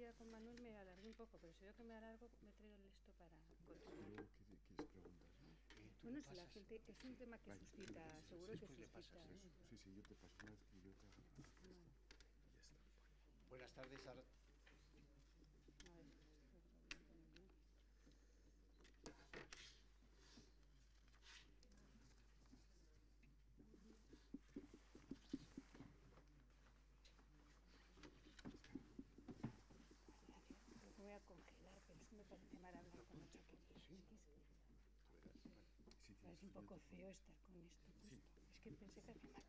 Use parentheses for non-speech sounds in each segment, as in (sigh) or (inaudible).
día con Manuel me alargué un poco, pero si veo que me alargo, me el esto para continuar. Luego, ¿qué quieres preguntar? Eh, Bueno, si la gente, es un tema que Vale, suscita, seguro que después le suscita. pasas. Sí, sí, yo te paso una vez que yo te haga. Buenas tardes, A ver, espero que lo voy a poner bien. Creo que voy a congelar, pero eso me parece mal hablar con la chaqueta. Es que es, Sí, es un poco feo estar con esto puesto. Es que pensé que hacía más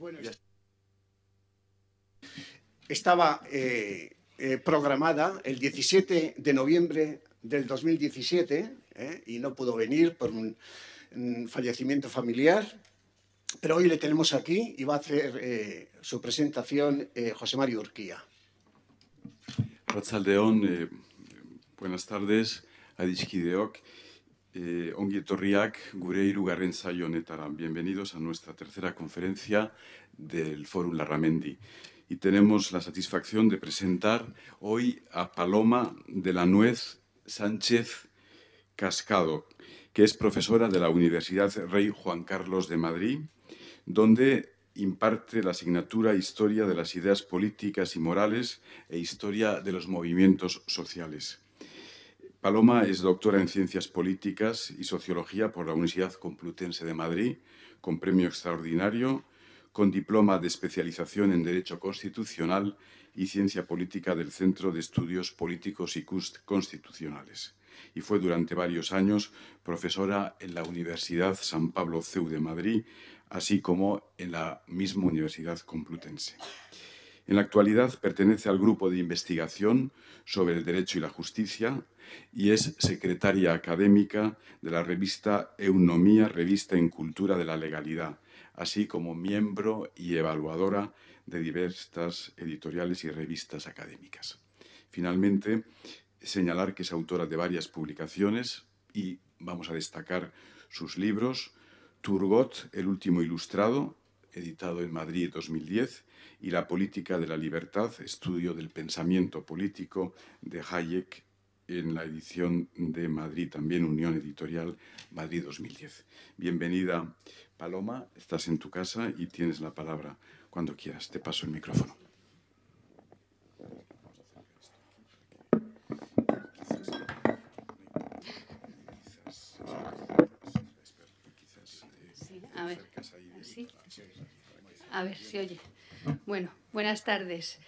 bueno, estaba eh, eh, programada el 17 de noviembre del 2017 eh, y no pudo venir por un, un fallecimiento familiar, pero hoy le tenemos aquí y va a hacer eh, su presentación eh, José Mario Urquía. Ratzaldeon, eh, buenas tardes, eh, ongi etorriak gure hirugarren. Bienvenidos a nuestra tercera conferencia del Fórum Larramendi. Y tenemos la satisfacción de presentar hoy a Paloma de la Nuez Sánchez Cascado, que es profesora de la Universidad Rey Juan Carlos de Madrid, donde imparte la asignatura Historia de las Ideas Políticas y Morales e Historia de los Movimientos Sociales. Paloma es doctora en Ciencias Políticas y Sociología por la Universidad Complutense de Madrid, con premio extraordinario, con diploma de especialización en Derecho Constitucional y Ciencia Política del Centro de Estudios Políticos y Constitucionales. Y fue durante varios años profesora en la Universidad San Pablo CEU de Madrid, así como en la misma Universidad Complutense. En la actualidad pertenece al grupo de investigación sobre el derecho y la justicia y es secretaria académica de la revista Eunomía, revista en cultura de la legalidad, así como miembro y evaluadora de diversas editoriales y revistas académicas. Finalmente, señalar que es autora de varias publicaciones y vamos a destacar sus libros Turgot, el último ilustrado, editado en Madrid 2010, y La política de la libertad, estudio del pensamiento político de Hayek en la edición de Madrid, también Unión Editorial Madrid 2010. Bienvenida, Paloma, estás en tu casa y tienes la palabra cuando quieras. Te paso el micrófono. a ver, A ver si oye. Bueno, buenas tardes.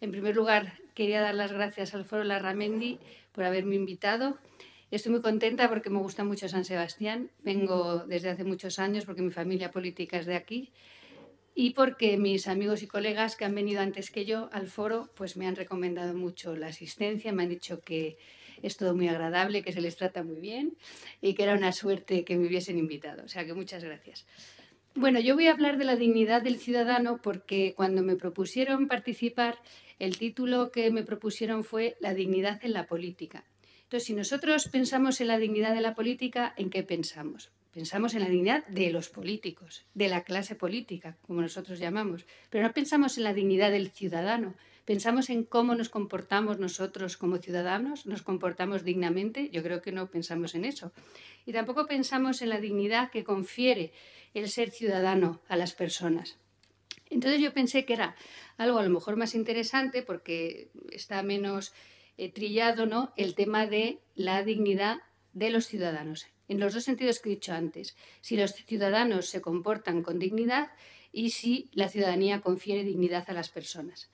En primer lugar, quería dar las gracias al Foro Larramendi por haberme invitado. Estoy muy contenta porque me gusta mucho San Sebastián. Vengo desde hace muchos años porque mi familia política es de aquí y porque mis amigos y colegas que han venido antes que yo al foro pues me han recomendado mucho la asistencia, me han dicho que es todo muy agradable, que se les trata muy bien y que era una suerte que me hubiesen invitado. O sea que muchas gracias. Bueno, yo voy a hablar de la dignidad del ciudadano porque cuando me propusieron participar, el título que me propusieron fue La dignidad en la política. Entonces, si nosotros pensamos en la dignidad de la política, ¿en qué pensamos? Pensamos en la dignidad de los políticos, de la clase política, como nosotros llamamos, pero no pensamos en la dignidad del ciudadano, ¿Pensamos en cómo nos comportamos nosotros como ciudadanos? ¿Nos comportamos dignamente? Yo creo que no pensamos en eso. Y tampoco pensamos en la dignidad que confiere el ser ciudadano a las personas. Entonces yo pensé que era algo a lo mejor más interesante porque está menos eh, trillado ¿no? el tema de la dignidad de los ciudadanos, en los dos sentidos que he dicho antes. Si los ciudadanos se comportan con dignidad y si la ciudadanía confiere dignidad a las personas.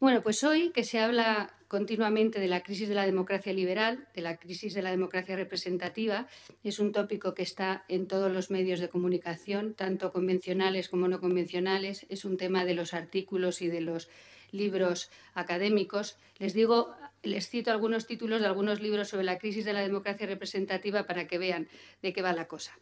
Bueno, pues hoy que se habla continuamente de la crisis de la democracia liberal, de la crisis de la democracia representativa, es un tópico que está en todos los medios de comunicación, tanto convencionales como no convencionales, es un tema de los artículos y de los libros académicos. Les digo, les cito algunos títulos de algunos libros sobre la crisis de la democracia representativa para que vean de qué va la cosa.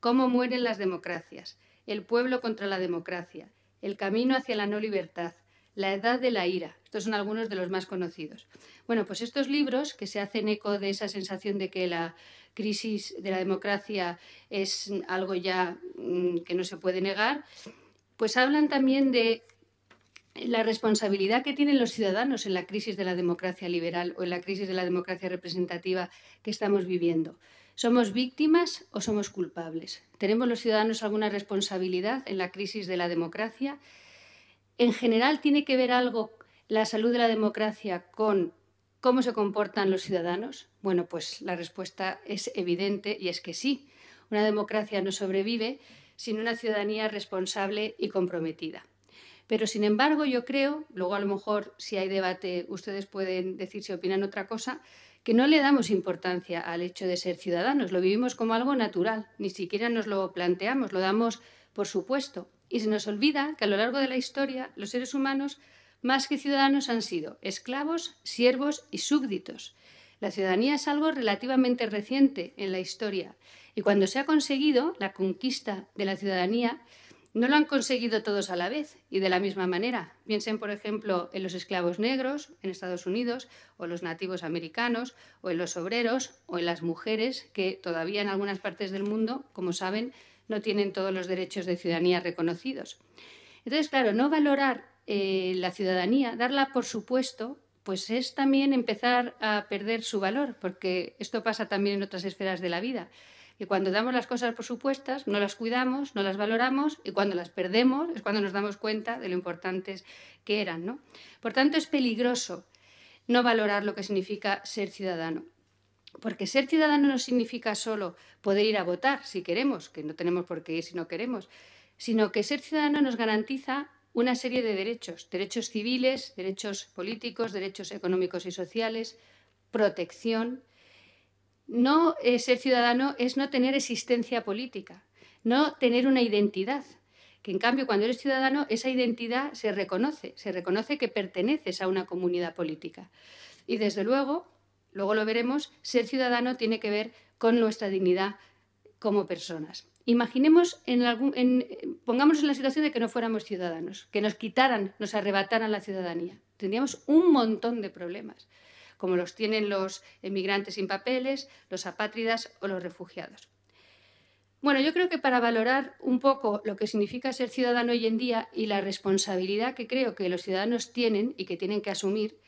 ¿Cómo mueren las democracias? El pueblo contra la democracia. El camino hacia la no libertad la edad de la ira. Estos son algunos de los más conocidos. Bueno, pues estos libros que se hacen eco de esa sensación de que la crisis de la democracia es algo ya mm, que no se puede negar, pues hablan también de la responsabilidad que tienen los ciudadanos en la crisis de la democracia liberal o en la crisis de la democracia representativa que estamos viviendo. ¿Somos víctimas o somos culpables? ¿Tenemos los ciudadanos alguna responsabilidad en la crisis de la democracia? En general tiene que ver algo la salud de la democracia con cómo se comportan los ciudadanos? Bueno, pues la respuesta es evidente y es que sí. Una democracia no sobrevive sin una ciudadanía responsable y comprometida. Pero, sin embargo, yo creo, luego a lo mejor si hay debate ustedes pueden decir si opinan otra cosa, que no le damos importancia al hecho de ser ciudadanos, lo vivimos como algo natural, ni siquiera nos lo planteamos, lo damos por supuesto. Y se nos olvida que a lo largo de la historia los seres humanos, más que ciudadanos, han sido esclavos, siervos y súbditos. La ciudadanía es algo relativamente reciente en la historia y cuando se ha conseguido la conquista de la ciudadanía, no lo han conseguido todos a la vez y de la misma manera. Piensen, por ejemplo, en los esclavos negros en Estados Unidos, o los nativos americanos, o en los obreros, o en las mujeres, que todavía en algunas partes del mundo, como saben, no tienen todos los derechos de ciudadanía reconocidos. Entonces, claro, no valorar eh, la ciudadanía, darla por supuesto, pues es también empezar a perder su valor, porque esto pasa también en otras esferas de la vida. Que cuando damos las cosas por supuestas, no las cuidamos, no las valoramos y cuando las perdemos es cuando nos damos cuenta de lo importantes que eran. ¿no? Por tanto, es peligroso no valorar lo que significa ser ciudadano. Porque ser ciudadano no significa solo poder ir a votar si queremos, que no tenemos por qué ir si no queremos. sino que ser ciudadano nos garantiza una serie de derechos, derechos civiles, derechos políticos, derechos económicos y sociales, protección. No eh, ser ciudadano es no tener existencia política, no tener una identidad, que en cambio cuando eres ciudadano esa identidad se reconoce, se reconoce que perteneces a una comunidad política. Y desde luego, luego lo veremos, ser ciudadano tiene que ver con nuestra dignidad como personas. Imaginemos, en algún, en, pongámonos en la situación de que no fuéramos ciudadanos, que nos quitaran, nos arrebataran la ciudadanía. Tendríamos un montón de problemas, como los tienen los emigrantes sin papeles, los apátridas o los refugiados. Bueno, yo creo que para valorar un poco lo que significa ser ciudadano hoy en día y la responsabilidad que creo que los ciudadanos tienen y que tienen que asumir,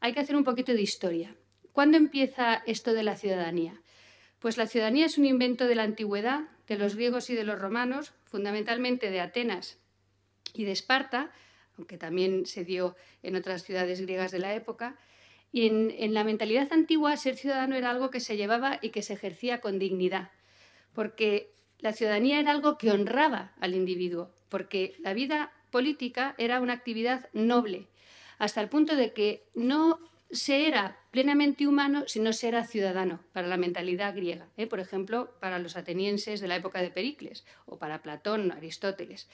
hay que hacer un poquito de historia. ¿Cuándo empieza esto de la ciudadanía? Pues la ciudadanía es un invento de la antigüedad, de los griegos y de los romanos, fundamentalmente de Atenas y de Esparta, aunque también se dio en otras ciudades griegas de la época. Y en, en, la mentalidad antigua, ser ciudadano era algo que se llevaba y que se ejercía con dignidad, porque la ciudadanía era algo que honraba al individuo, porque la vida política era una actividad noble, hasta el punto de que no se era plenamente humano si no se era ciudadano para la mentalidad griega, ¿eh? por ejemplo, para los atenienses de la época de Pericles o para Platón, Aristóteles.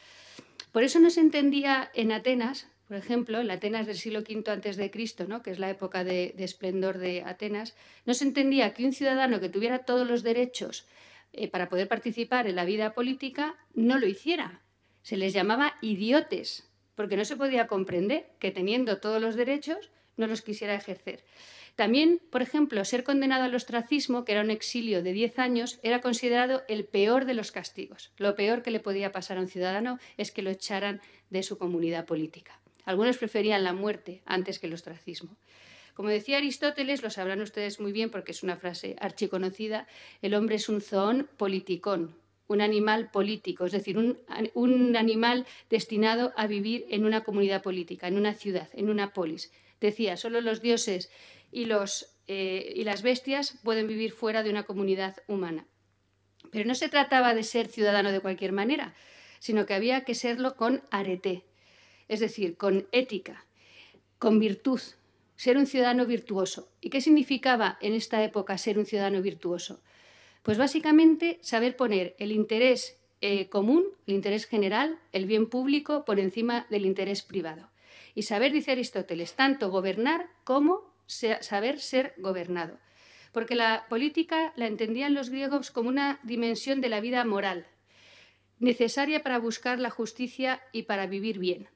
Por eso no se entendía en Atenas, por ejemplo, en Atenas del siglo V antes de Cristo, ¿no? que es la época de, esplendor de Atenas, no se entendía que un ciudadano que tuviera todos los derechos eh, para poder participar en la vida política no lo hiciera. Se les llamaba idiotes, porque no se podía comprender que teniendo todos los derechos no los quisiera ejercer. También, por ejemplo, ser condenado al ostracismo, que era un exilio de 10 años, era considerado el peor de los castigos. Lo peor que le podía pasar a un ciudadano es que lo echaran de su comunidad política. Algunos preferían la muerte antes que el ostracismo. Como decía Aristóteles, lo sabrán ustedes muy bien porque es una frase archiconocida, el hombre es un zoón politicón, un animal político, es decir, un, un animal destinado a vivir en una comunidad política, en una ciudad, en una polis decía, solo los dioses y, los, eh, y las bestias pueden vivir fuera de una comunidad humana. Pero no se trataba de ser ciudadano de cualquier manera, sino que había que serlo con arete, es decir, con ética, con virtud, ser un ciudadano virtuoso. ¿Y qué significaba en esta época ser un ciudadano virtuoso? Pues básicamente saber poner el interés eh, común, el interés general, el bien público por encima del interés privado. Y saber, dice Aristóteles, tanto gobernar como saber ser gobernado. Porque la política la entendían los griegos como una dimensión de la vida moral, necesaria para buscar la justicia y para vivir bien.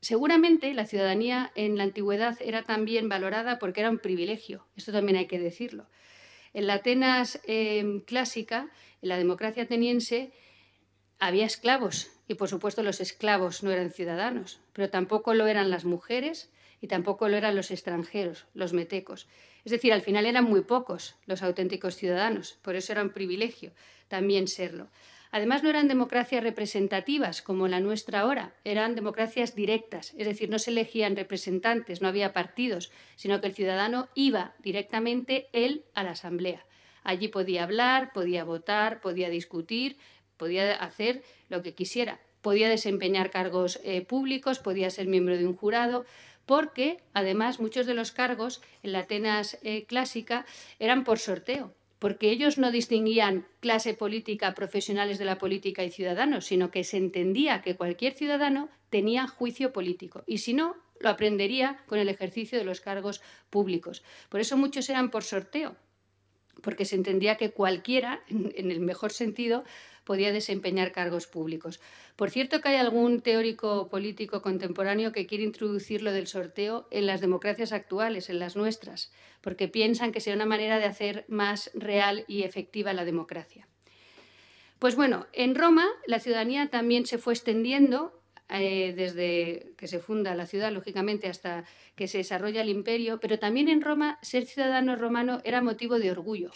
Seguramente la ciudadanía en la antigüedad era también valorada porque era un privilegio, esto también hay que decirlo. En la Atenas eh, clásica, en la democracia ateniense, había esclavos y por supuesto los esclavos no eran ciudadanos, pero tampoco lo eran las mujeres y tampoco lo eran los extranjeros, los metecos. Es decir, al final eran muy pocos los auténticos ciudadanos, por eso era un privilegio también serlo. Además, no eran democracias representativas como la nuestra ahora, eran democracias directas, es decir, no se elegían representantes, no había partidos, sino que el ciudadano iba directamente él a la asamblea. Allí podía hablar, podía votar, podía discutir, podía hacer lo que quisiera. Podía desempeñar cargos eh, públicos, podía ser miembro de un jurado, porque además muchos de los cargos en la Atenas eh, clásica eran por sorteo, porque ellos no distinguían clase política, profesionales de la política y ciudadanos, sino que se entendía que cualquier ciudadano tenía juicio político y si no, lo aprendería con el ejercicio de los cargos públicos. Por eso muchos eran por sorteo, porque se entendía que cualquiera, en el mejor sentido, podía desempeñar cargos públicos. Por cierto que hay algún teórico político contemporáneo que quiere introducir lo del sorteo en las democracias actuales, en las nuestras, porque piensan que sea una manera de hacer más real y efectiva la democracia. Pues bueno, en Roma la ciudadanía también se fue extendiendo eh, desde que se funda la ciudad, lógicamente, hasta que se desarrolla el imperio, pero también en Roma ser ciudadano romano era motivo de orgullo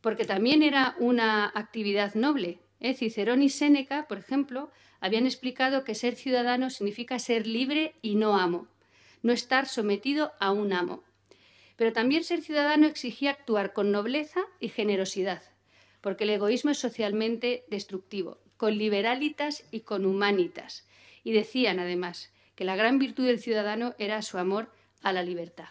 porque también era una actividad noble. ¿eh? Cicerón y Séneca, por ejemplo, habían explicado que ser ciudadano significa ser libre y no amo, no estar sometido a un amo. Pero también ser ciudadano exigía actuar con nobleza y generosidad, porque el egoísmo es socialmente destructivo. con liberalitas y con humanitas. Y decían, además, que la gran virtud del ciudadano era su amor a la libertad.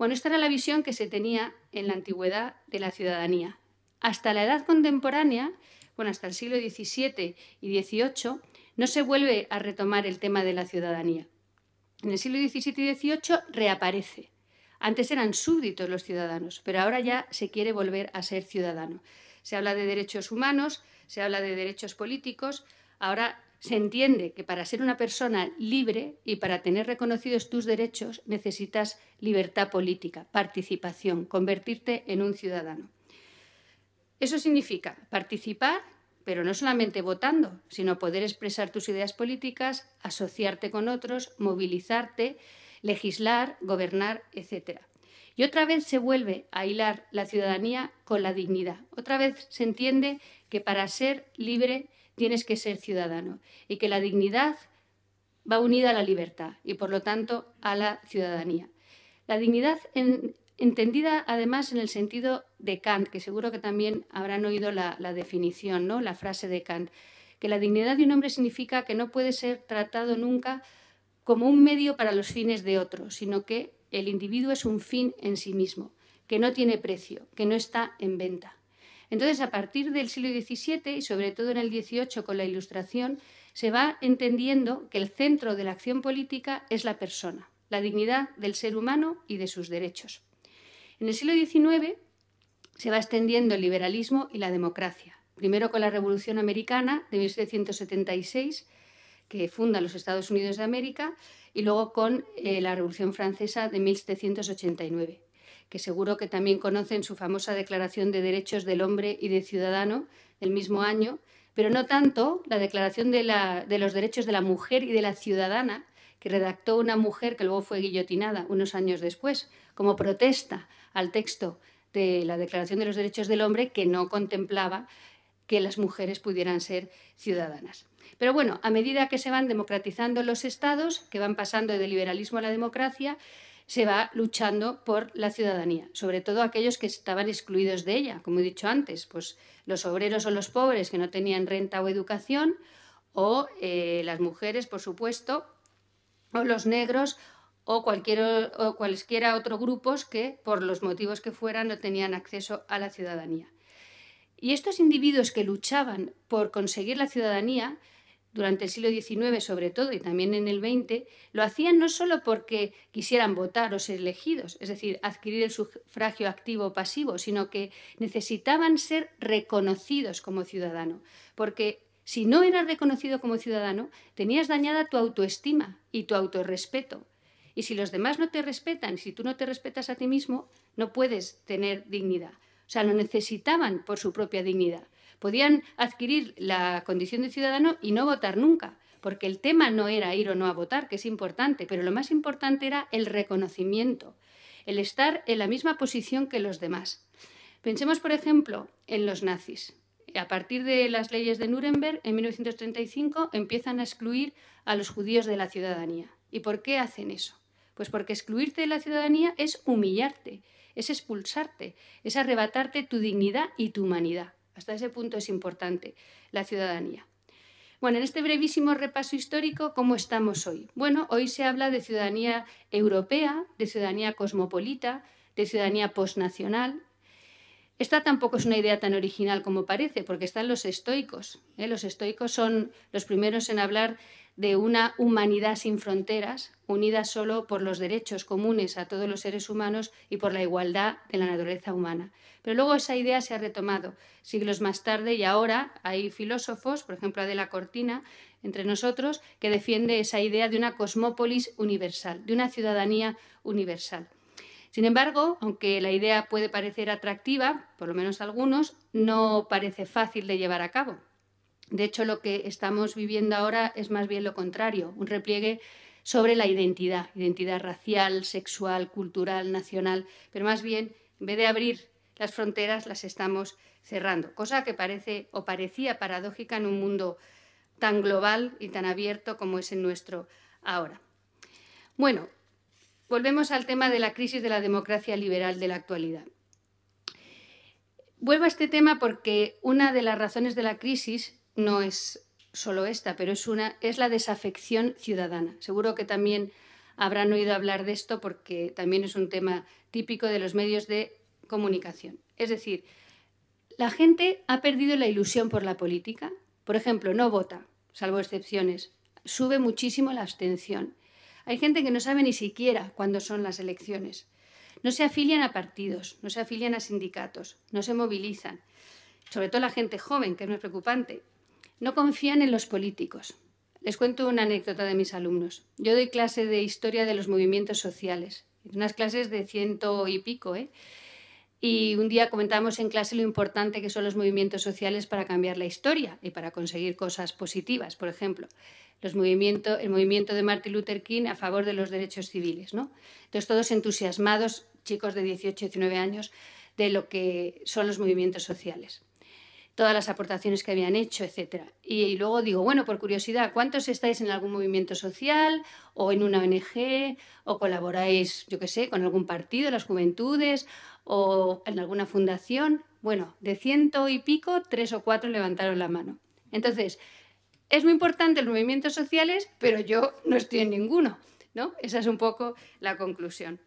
Bueno, esta era la visión que se tenía en la antigüedad de la ciudadanía. Hasta la edad contemporánea, bueno, hasta el siglo XVII y XVIII, no se vuelve a retomar el tema de la ciudadanía. En el siglo XVII y XVIII reaparece. Antes eran súbditos los ciudadanos, pero ahora ya se quiere volver a ser ciudadano. Se habla de derechos humanos, se habla de derechos políticos. Ahora se entiende que para ser una persona libre y para tener reconocidos tus derechos necesitas libertad política, participación, convertirte en un ciudadano. Eso significa participar, pero no solamente votando, sino poder expresar tus ideas políticas, asociarte con otros, movilizarte, legislar, gobernar, etc. Y otra vez se vuelve a hilar la ciudadanía con la dignidad. Otra vez se entiende que para ser libre tienes que ser ciudadano y que la dignidad va unida a la libertad y por lo tanto a la ciudadanía. La dignidad entendida además en el sentido de Kant, que seguro que también habrán oído la, la definición, ¿no? la frase de Kant, que la dignidad de un hombre significa que no puede ser tratado nunca como un medio para los fines de otro, sino que el individuo es un fin en sí mismo, que no tiene precio, que no está en venta. Entonces, a partir del siglo XVII y sobre todo en el XVIII con la Ilustración, se va entendiendo que el centro de la acción política es la persona, la dignidad del ser humano y de sus derechos. En el siglo XIX se va extendiendo el liberalismo y la democracia, primero con la Revolución Americana de 1776, que funda los Estados Unidos de América, y luego con eh, la Revolución Francesa de 1789 que seguro que también conocen su famosa Declaración de Derechos del Hombre y del Ciudadano del mismo año, pero no tanto la Declaración de, de los Derechos de la Mujer y de la Ciudadana, que redactó una mujer que luego fue guillotinada unos años después, como protesta al texto de la Declaración de los Derechos del Hombre que no contemplaba que las mujeres pudieran ser ciudadanas. Pero bueno, a medida que se van democratizando los estados, que van pasando del liberalismo a la democracia, se va luchando por la ciudadanía, sobre todo aquellos que estaban excluidos de ella, como he dicho antes, pues los obreros o los pobres que no tenían renta o educación, o eh, las mujeres, por supuesto, o los negros o, cualquier, o cualesquiera otros grupos que, por los motivos que fueran, no tenían acceso a la ciudadanía. Y estos individuos que luchaban por conseguir la ciudadanía durante el siglo XIX sobre todo y también en el XX, lo hacían no solo porque quisieran votar o ser elegidos, es decir, adquirir el sufragio activo o pasivo, sino que necesitaban ser reconocidos como ciudadano, porque si no eras reconocido como ciudadano, tenías dañada tu autoestima y tu autorrespeto. Y si los demás no te respetan, si tú no te respetas a ti mismo, no puedes tener dignidad. O sea, lo necesitaban por su propia dignidad podían adquirir la condición de ciudadano y no votar nunca, porque el tema no era ir o no a votar, que es importante, pero lo más importante era el reconocimiento, el estar en la misma posición que los demás. Pensemos, por ejemplo, en los nazis. A partir de las leyes de Nuremberg, en 1935, empiezan a excluir a los judíos de la ciudadanía. ¿Y por qué hacen eso? Pues porque excluirte de la ciudadanía es humillarte, es expulsarte, es arrebatarte tu dignidad y tu humanidad. Hasta ese punto es importante la ciudadanía. Bueno, en este brevísimo repaso histórico, ¿cómo estamos hoy? Bueno, hoy se habla de ciudadanía europea, de ciudadanía cosmopolita, de ciudadanía postnacional. Esta tampoco es una idea tan original como parece, porque están los estoicos. ¿eh? Los estoicos son los primeros en hablar de una humanidad sin fronteras, unida solo por los derechos comunes a todos los seres humanos y por la igualdad de la naturaleza humana. Pero luego esa idea se ha retomado siglos más tarde y ahora hay filósofos, por ejemplo Adela Cortina, entre nosotros, que defiende esa idea de una cosmópolis universal, de una ciudadanía universal. Sin embargo, aunque la idea puede parecer atractiva, por lo menos a algunos, no parece fácil de llevar a cabo. De hecho, lo que estamos viviendo ahora es más bien lo contrario, un repliegue sobre la identidad, identidad racial, sexual, cultural, nacional, pero más bien, en vez de abrir las fronteras, las estamos cerrando, cosa que parece o parecía paradójica en un mundo tan global y tan abierto como es el nuestro ahora. Bueno, volvemos al tema de la crisis de la democracia liberal de la actualidad. Vuelvo a este tema porque una de las razones de la crisis no es solo esta, pero es, una, es la desafección ciudadana. Seguro que también habrán oído hablar de esto porque también es un tema típico de los medios de comunicación. Es decir, la gente ha perdido la ilusión por la política. Por ejemplo, no vota, salvo excepciones. Sube muchísimo la abstención. Hay gente que no sabe ni siquiera cuándo son las elecciones. No se afilian a partidos, no se afilian a sindicatos, no se movilizan. Sobre todo la gente joven, que es muy preocupante. No confían en los políticos. Les cuento una anécdota de mis alumnos. Yo doy clase de historia de los movimientos sociales, unas clases de ciento y pico, ¿eh? Y un día comentábamos en clase lo importante que son los movimientos sociales para cambiar la historia y para conseguir cosas positivas. Por ejemplo, el movimiento de Martin Luther King a favor de los derechos civiles. ¿no? Entonces, todos entusiasmados, chicos de 18, 19 años, de lo que son los movimientos sociales todas las aportaciones que habían hecho, etc. Y, luego digo, bueno, por curiosidad, ¿cuántos estáis en algún movimiento social o en una ONG o colaboráis, yo qué sé, con algún partido, las juventudes o en alguna fundación? Bueno, de ciento y pico, tres o cuatro levantaron la mano. Entonces, es muy importante los movimientos sociales, pero yo no estoy en ninguno. ¿no? Esa es un poco la conclusión.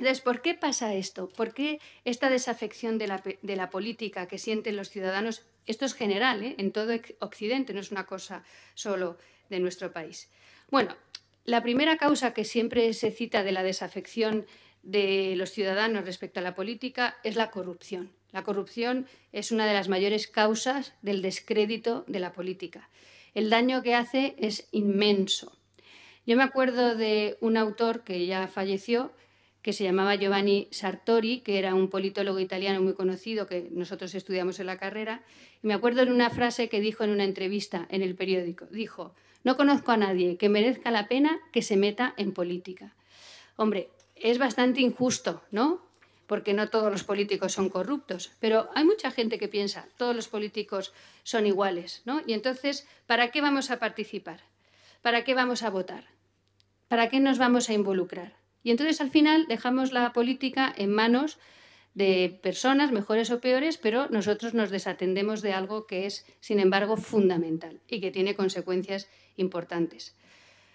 Entonces, ¿por qué pasa esto? ¿Por qué esta desafección de la, política que sienten los ciudadanos? Esto es general, ¿eh? en todo Occidente, no es una cosa solo de nuestro país. Bueno, la primera causa que siempre se cita de la desafección de los ciudadanos respecto a la política es la corrupción. La corrupción es una de las mayores causas del descrédito de la política. El daño que hace es inmenso. Yo me acuerdo de un autor que ya falleció, que se llamaba Giovanni Sartori, que era un politólogo italiano muy conocido que nosotros estudiamos en la carrera, y me acuerdo de una frase que dijo en una entrevista en el periódico. Dijo, no conozco a nadie que merezca la pena que se meta en política. Hombre, es bastante injusto, ¿no? Porque no todos los políticos son corruptos, pero hay mucha gente que piensa, todos los políticos son iguales, ¿no? Y entonces, ¿para qué vamos a participar? ¿Para qué vamos a votar? ¿Para qué nos vamos a involucrar? Y entonces al final dejamos la política en manos de personas, mejores o peores, pero nosotros nos desatendemos de algo que es, sin embargo, fundamental y que tiene consecuencias importantes.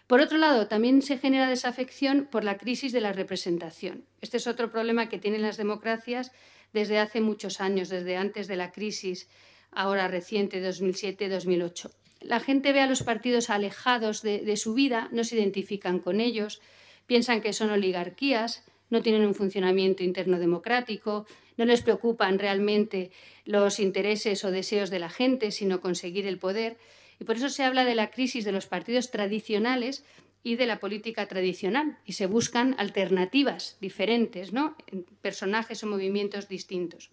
Por otro lado, también se genera desafección por la crisis de la representación. Este es otro problema que tienen las democracias desde hace muchos años, desde antes de la crisis ahora reciente, 2007-2008. La gente ve a los partidos alejados de, de su vida, no se identifican con ellos, piensan que son oligarquías, no tienen un funcionamiento interno democrático, no les preocupan realmente los intereses o deseos de la gente, sino conseguir el poder. Y por eso se habla de la crisis de los partidos tradicionales y de la política tradicional, y se buscan alternativas diferentes, ¿no? personajes o movimientos distintos.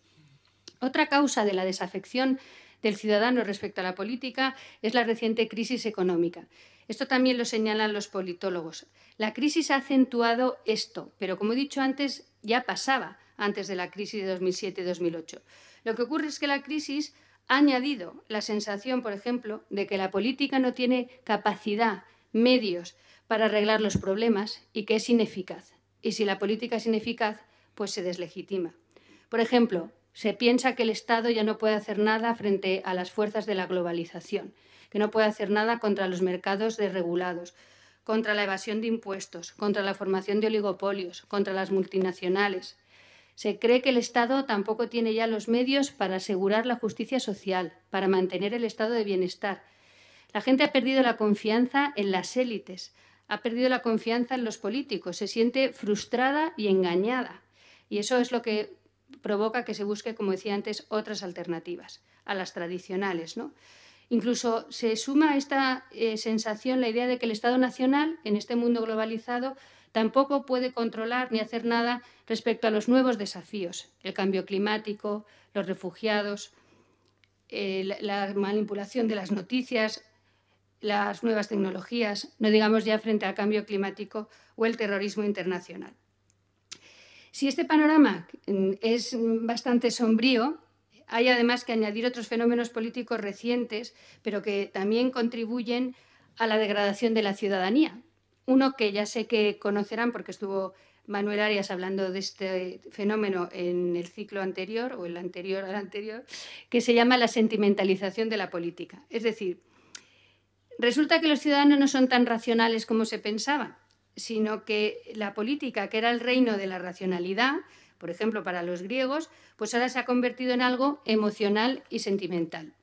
Otra causa de la desafección del ciudadano respecto a la política es la reciente crisis económica. Esto también lo señalan los politólogos. La crisis ha acentuado esto, pero como he dicho antes, ya pasaba antes de la crisis de 2007-2008. Lo que ocurre es que la crisis ha añadido la sensación, por ejemplo, de que la política no tiene capacidad, medios para arreglar los problemas y que es ineficaz. Y si la política es ineficaz, pues se deslegitima. Por ejemplo, se piensa que el Estado ya no puede hacer nada frente a las fuerzas de la globalización, que no puede hacer nada contra los mercados desregulados, contra la evasión de impuestos, contra la formación de oligopolios, contra las multinacionales. Se cree que el Estado tampoco tiene ya los medios para asegurar la justicia social, para mantener el estado de bienestar. La gente ha perdido la confianza en las élites, ha perdido la confianza en los políticos, se siente frustrada y engañada. Y eso es lo que provoca que se busque, como decía antes, otras alternativas a las tradicionales. ¿no? Incluso se suma a esta eh, sensación la idea de que el Estado Nacional, en este mundo globalizado, tampoco puede controlar ni hacer nada respecto a los nuevos desafíos, el cambio climático, los refugiados, la manipulación de las noticias, las nuevas tecnologías, no digamos ya frente al cambio climático o el terrorismo internacional. Si este panorama mm, es bastante sombrío, hay además que añadir otros fenómenos políticos recientes, pero que también contribuyen a la degradación de la ciudadanía. Uno que ya sé que conocerán porque estuvo Manuel Arias hablando de este fenómeno en el ciclo anterior o el anterior al anterior, que se llama la sentimentalización de la política. Es decir, resulta que los ciudadanos no son tan racionales como se pensaba, sino que la política, que era el reino de la racionalidad, por ejemplo, para los griegos, pues ahora se ha convertido en algo emocional y sentimental.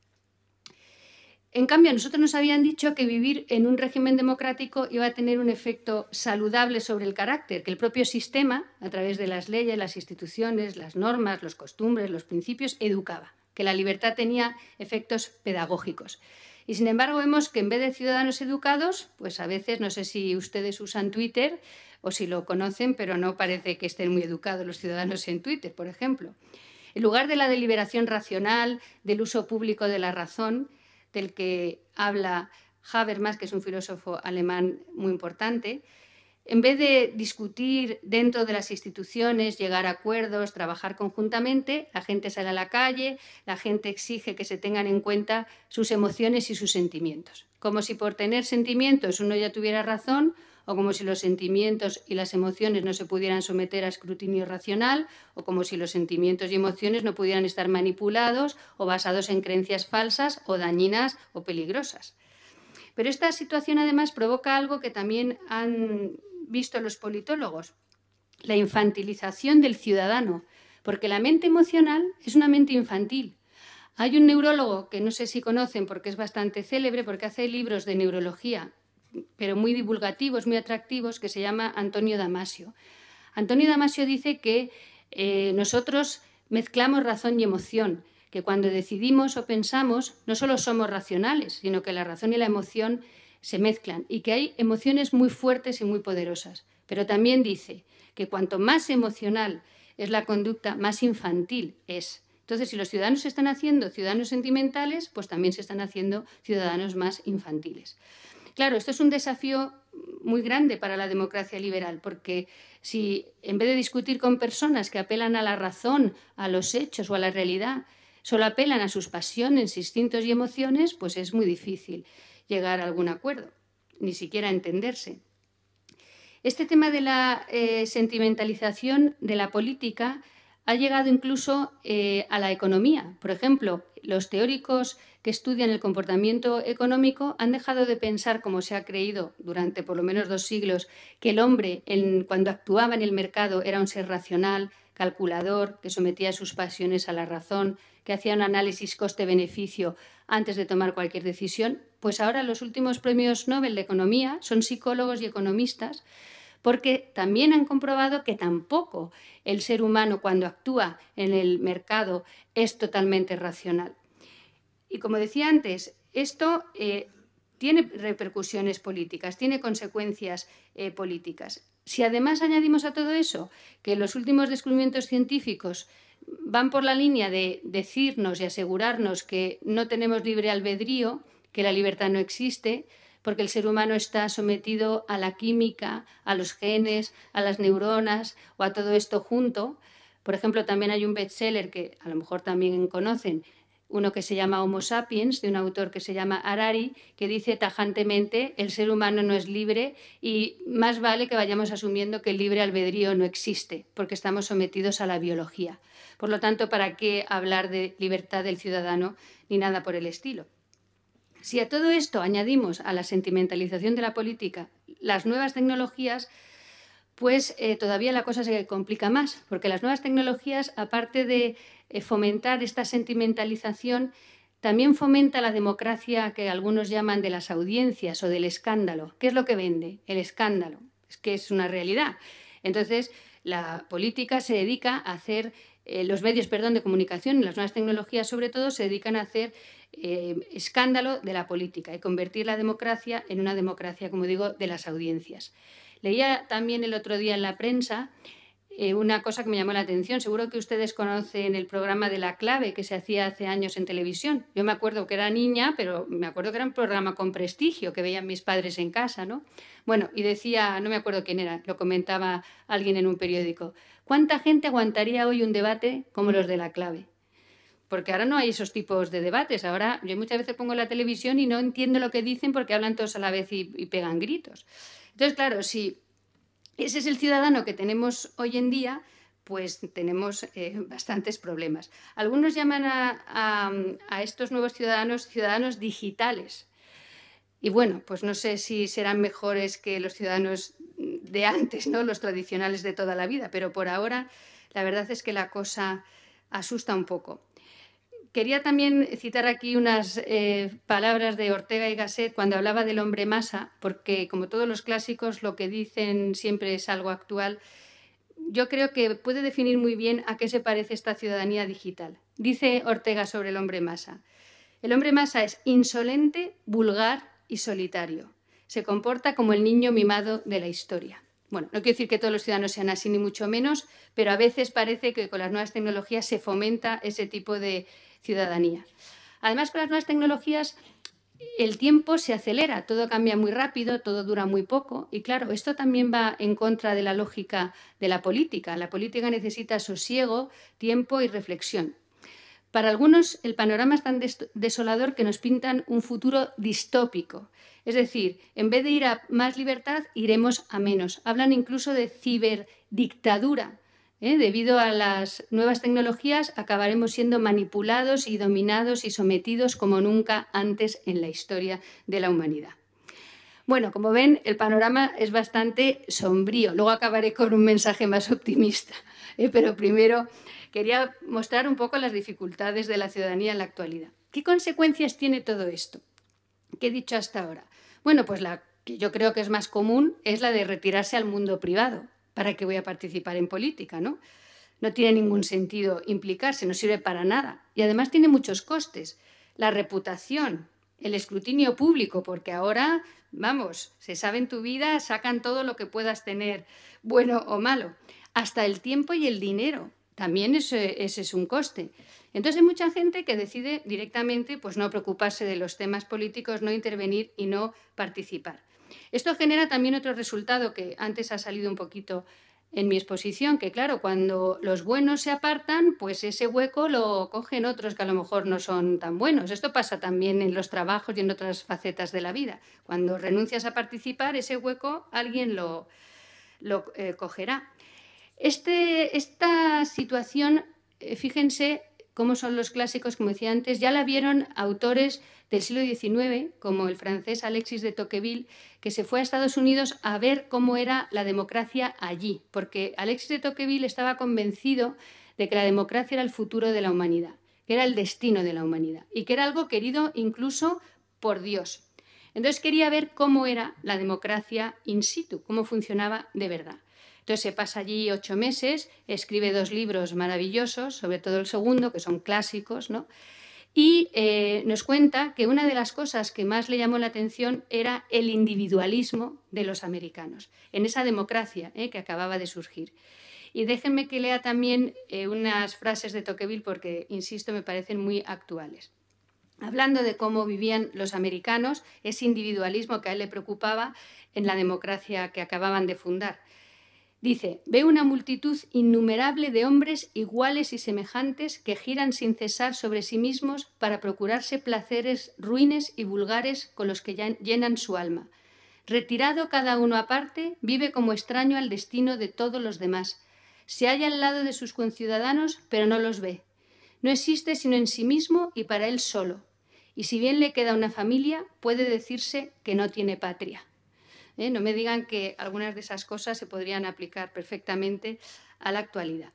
En cambio, a nosotros nos habían dicho que vivir en un régimen democrático iba a tener un efecto saludable sobre el carácter, que el propio sistema, a través de las leyes, las instituciones, las normas, los costumbres, los principios, educaba, que la libertad tenía efectos pedagógicos. Y sin embargo vemos que en vez de ciudadanos educados, pues a veces, no sé si ustedes usan Twitter o si lo conocen, pero no parece que estén muy educados los ciudadanos en Twitter, por ejemplo. En lugar de la deliberación racional, del uso público de la razón, del que habla Habermas, que es un filósofo alemán muy importante, en vez de discutir dentro de las instituciones, llegar a acuerdos, trabajar conjuntamente, la gente sale a la calle, la gente exige que se tengan en cuenta sus emociones y sus sentimientos. Como si por tener sentimientos uno ya tuviera razón o como si los sentimientos y las emociones no se pudieran someter a escrutinio racional, o como si los sentimientos y emociones no pudieran estar manipulados o basados en creencias falsas o dañinas o peligrosas. Pero esta situación además provoca algo que también han visto los politólogos, la infantilización del ciudadano, porque la mente emocional es una mente infantil. Hay un neurólogo que no sé si conocen porque es bastante célebre, porque hace libros de neurología pero muy divulgativos, muy atractivos, que se llama Antonio Damasio. Antonio Damasio dice que eh, nosotros mezclamos razón y emoción, que cuando decidimos o pensamos no solo somos racionales, sino que la razón y la emoción se mezclan y que hay emociones muy fuertes y muy poderosas. Pero también dice que cuanto más emocional es la conducta, más infantil es. Entonces, si los ciudadanos se están haciendo ciudadanos sentimentales, pues también se están haciendo ciudadanos más infantiles. Claro, esto es un desafío muy grande para la democracia liberal, porque si en vez de discutir con personas que apelan a la razón, a los hechos o a la realidad, solo apelan a sus pasiones, instintos y emociones, pues es muy difícil llegar a algún acuerdo, ni siquiera entenderse. Este tema de la eh, sentimentalización de la política ha llegado incluso eh, a la economía. Por ejemplo, los teóricos que estudian el comportamiento económico han dejado de pensar, como se ha creído durante por lo menos dos siglos, que el hombre cuando actuaba en el mercado era un ser racional, calculador, que sometía sus pasiones a la razón, que hacía un análisis coste-beneficio antes de tomar cualquier decisión, pues ahora los últimos premios Nobel de Economía son psicólogos y economistas porque también han comprobado que tampoco el ser humano cuando actúa en el mercado es totalmente racional. Y como decía antes, esto eh, tiene repercusiones políticas, tiene consecuencias eh, políticas. Si además añadimos a todo eso que los últimos descubrimientos científicos van por la línea de decirnos y asegurarnos que no tenemos libre albedrío, que la libertad no existe, porque el ser humano está sometido a la química, a los genes, a las neuronas o a todo esto junto. Por ejemplo, también hay un bestseller que a lo mejor también conocen, uno que se llama Homo sapiens, de un autor que se llama Harari, que dice tajantemente el ser humano no es libre y más vale que vayamos asumiendo que el libre albedrío no existe, porque estamos sometidos a la biología. Por lo tanto, ¿para qué hablar de libertad del ciudadano ni nada por el estilo? Si a todo esto añadimos a la sentimentalización de la política las nuevas tecnologías, pues eh, todavía la cosa se complica más, porque las nuevas tecnologías, aparte de fomentar esta sentimentalización, también fomenta la democracia que algunos llaman de las audiencias o del escándalo. ¿Qué es lo que vende? El escándalo. Es que es una realidad. Entonces, la política se dedica a hacer, eh, los medios perdón, de comunicación las nuevas tecnologías sobre todo se dedican a hacer eh, escándalo de la política y convertir la democracia en una democracia, como digo, de las audiencias. Leía también el otro día en la prensa eh, una cosa que me llamó la atención. Seguro que ustedes conocen el programa de La Clave que se hacía hace años en televisión. Yo me acuerdo que era niña, pero me acuerdo que era un programa con prestigio que veían mis padres en casa, ¿no? Bueno, y decía, no me acuerdo quién era, lo comentaba alguien en un periódico, ¿cuánta gente aguantaría hoy un debate como los de La Clave? porque ahora no hay esos tipos de debates. Ahora yo muchas veces pongo la televisión y no entiendo lo que dicen porque hablan todos a la vez y, pegan gritos. Entonces, claro, si ese es el ciudadano que tenemos hoy en día, pues tenemos eh, bastantes problemas. Algunos llaman a, a, a estos nuevos ciudadanos ciudadanos digitales. Y bueno, pues no sé si serán mejores que los ciudadanos de antes, ¿no? los tradicionales de toda la vida, pero por ahora la verdad es que la cosa asusta un poco. Quería también citar aquí unas eh, palabras de Ortega y Gasset cuando hablaba del hombre masa, porque como todos los clásicos lo que dicen siempre es algo actual. Yo creo que puede definir muy bien a qué se parece esta ciudadanía digital. Dice Ortega sobre el hombre masa. El hombre masa es insolente, vulgar y solitario. Se comporta como el niño mimado de la historia. Bueno, no quiero decir que todos los ciudadanos sean así, ni mucho menos, pero a veces parece que con las nuevas tecnologías se fomenta ese tipo de ciudadanía. Además, con las nuevas tecnologías el tiempo se acelera, todo cambia muy rápido, todo dura muy poco y claro, esto también va en contra de la lógica de la política. La política necesita sosiego, tiempo y reflexión. Para algunos el panorama es tan desolador que nos pintan un futuro distópico. Es decir, en vez de ir a más libertad, iremos a menos. Hablan incluso de ciberdictadura, ¿eh? Debido a las nuevas tecnologías acabaremos siendo manipulados y dominados y sometidos como nunca antes en la historia de la humanidad. Bueno, como ven, el panorama es bastante sombrío. Luego acabaré con un mensaje más optimista. ¿eh? Pero primero quería mostrar un poco las dificultades de la ciudadanía en la actualidad. ¿Qué consecuencias tiene todo esto? ¿Qué he dicho hasta ahora? Bueno, pues la que yo creo que es más común es la de retirarse al mundo privado. ¿Para qué voy a participar en política? ¿no? no tiene ningún sentido implicarse, no sirve para nada. Y además tiene muchos costes. La reputación, el escrutinio público, porque ahora, vamos, se sabe en tu vida, sacan todo lo que puedas tener, bueno o malo. Hasta el tiempo y el dinero, también ese, ese es un coste. Entonces hay mucha gente que decide directamente pues, no preocuparse de los temas políticos, no intervenir y no participar. Esto genera también otro resultado que antes ha salido un poquito en mi exposición, que claro, cuando los buenos se apartan, pues ese hueco lo cogen otros que a lo mejor no son tan buenos. Esto pasa también en los trabajos y en otras facetas de la vida. Cuando renuncias a participar, ese hueco alguien lo, lo eh, cogerá. Este, esta situación, eh, fíjense cómo son los clásicos, como decía antes, ya la vieron autores del siglo XIX, como el francés Alexis de Tocqueville, que se fue a Estados Unidos a ver cómo era la democracia allí, porque Alexis de Tocqueville estaba convencido de que la democracia era el futuro de la humanidad, que era el destino de la humanidad y que era algo querido incluso por Dios. Entonces quería ver cómo era la democracia in situ, cómo funcionaba de verdad. Entonces se pasa allí ocho meses, escribe dos libros maravillosos, sobre todo el segundo, que son clásicos, ¿no? Y eh, nos cuenta que una de las cosas que más le llamó la atención era el individualismo de los americanos, en esa democracia eh, que acababa de surgir. Y déjenme que lea también eh, unas frases de Tocqueville porque, insisto, me parecen muy actuales. Hablando de cómo vivían los americanos, ese individualismo que a él le preocupaba en la democracia que acababan de fundar. Dice, ve una multitud innumerable de hombres iguales y semejantes que giran sin cesar sobre sí mismos para procurarse placeres ruines y vulgares con los que llenan su alma. Retirado cada uno aparte, vive como extraño al destino de todos los demás. Se halla al lado de sus conciudadanos, pero no los ve. No existe sino en sí mismo y para él solo. Y si bien le queda una familia, puede decirse que no tiene patria. ¿Eh? No me digan que algunas de esas cosas se podrían aplicar perfectamente a la actualidad.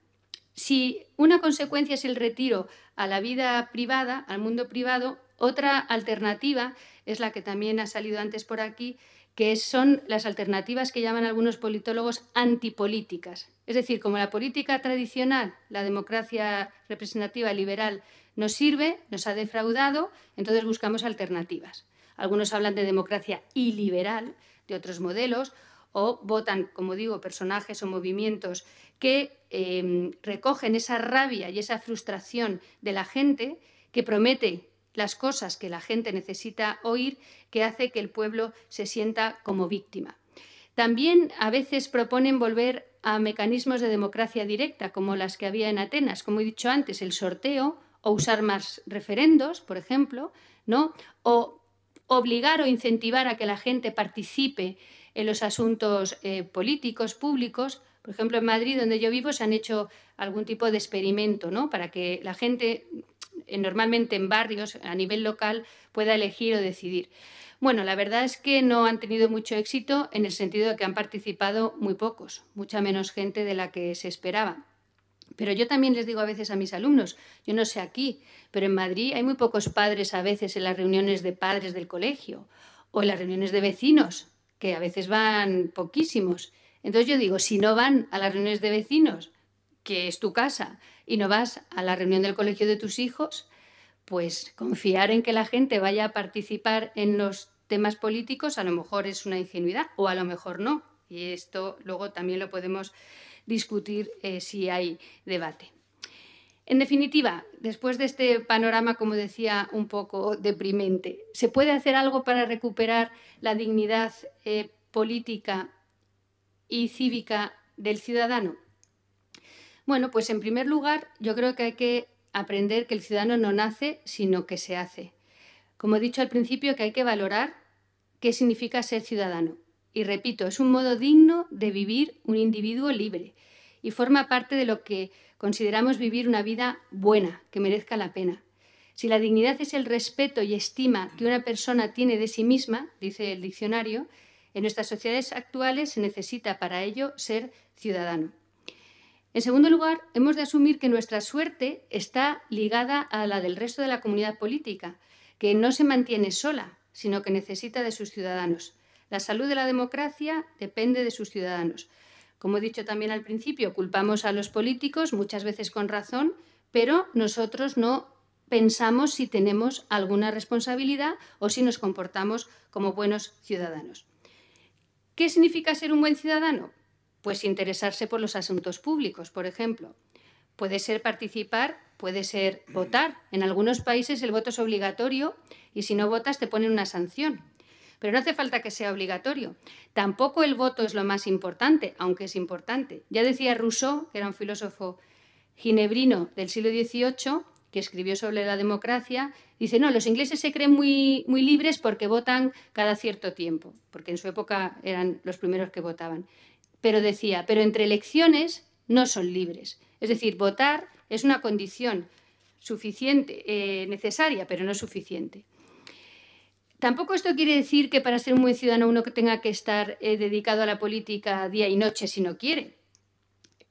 Si una consecuencia es el retiro a la vida privada, al mundo privado, otra alternativa es la que también ha salido antes por aquí, que son las alternativas que llaman algunos politólogos antipolíticas. Es decir, como la política tradicional, la democracia representativa liberal, nos sirve, nos ha defraudado, entonces buscamos alternativas. Algunos hablan de democracia iliberal, de otros modelos, o votan, como digo, personajes o movimientos que em, recogen esa rabia y esa frustración de la gente que promete las cosas que la gente necesita oír, que hace que el pueblo se sienta como víctima. También a veces proponen volver a mecanismos de democracia directa, como las que había en Atenas, como he dicho antes, el sorteo o usar más referendos, por ejemplo, ¿no? o obligar o incentivar a que la gente participe en los asuntos eh, políticos, públicos. Por ejemplo, en Madrid, donde yo vivo, se han hecho algún tipo de experimento ¿no? para que la gente, eh, normalmente en barrios, a nivel local, pueda elegir o decidir. Bueno, la verdad es que no han tenido mucho éxito en el sentido de que han participado muy pocos, mucha menos gente de la que se esperaba. Pero yo también les digo a veces a mis alumnos, yo no sé aquí, pero en Madrid hay muy pocos padres a veces en las reuniones de padres del colegio o en las reuniones de vecinos, que a veces van poquísimos. Entonces yo digo, si no van a las reuniones de vecinos, que es tu casa, y no vas a la reunión del colegio de tus hijos, pues confiar en que la gente vaya a participar en los temas políticos a lo mejor es una ingenuidad o a lo mejor no. Y esto luego también lo podemos discutir eh, si hay debate. En definitiva, después de este panorama, como decía, un poco deprimente, ¿se puede hacer algo para recuperar la dignidad eh, política y cívica del ciudadano? Bueno, pues en primer lugar, yo creo que hay que aprender que el ciudadano no nace, sino que se hace. Como he dicho al principio, que hay que valorar qué significa ser ciudadano. Y repito, es un modo digno de vivir un individuo libre y forma parte de lo que consideramos vivir una vida buena, que merezca la pena. Si la dignidad es el respeto y estima que una persona tiene de sí misma, dice el diccionario, en nuestras sociedades actuales se necesita para ello ser ciudadano. En segundo lugar, hemos de asumir que nuestra suerte está ligada a la del resto de la comunidad política, que no se mantiene sola, sino que necesita de sus ciudadanos. La salud de la democracia depende de sus ciudadanos. Como he dicho también al principio, culpamos a los políticos, muchas veces con razón, pero nosotros no pensamos si tenemos alguna responsabilidad o si nos comportamos como buenos ciudadanos. ¿Qué significa ser un buen ciudadano? Pues interesarse por los asuntos públicos, por ejemplo. Puede ser participar, puede ser votar. En algunos países el voto es obligatorio y si no votas te ponen una sanción pero no hace falta que sea obligatorio. Tampoco el voto es lo más importante, aunque es importante. Ya decía Rousseau, que era un filósofo ginebrino del siglo XVIII, que escribió sobre la democracia, dice, no, los ingleses se creen muy, libres porque votan cada cierto tiempo, porque en su época eran los primeros que votaban. Pero decía, pero entre elecciones no son libres. Es decir, votar es una condición suficiente, eh, necesaria, pero no suficiente. Tampoco esto quiere decir que para ser un buen ciudadano uno tenga que estar eh, dedicado a la política día y noche si no quiere.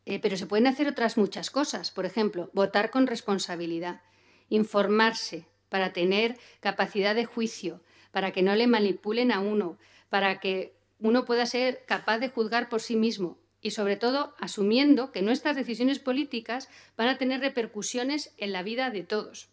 Eh, pero se pueden hacer otras muchas cosas. Por ejemplo, votar con responsabilidad, informarse para tener capacidad de juicio, para que no le manipulen a uno, para que uno pueda ser capaz de juzgar por sí mismo y sobre todo asumiendo que nuestras decisiones políticas van a tener repercusiones en la vida de todos.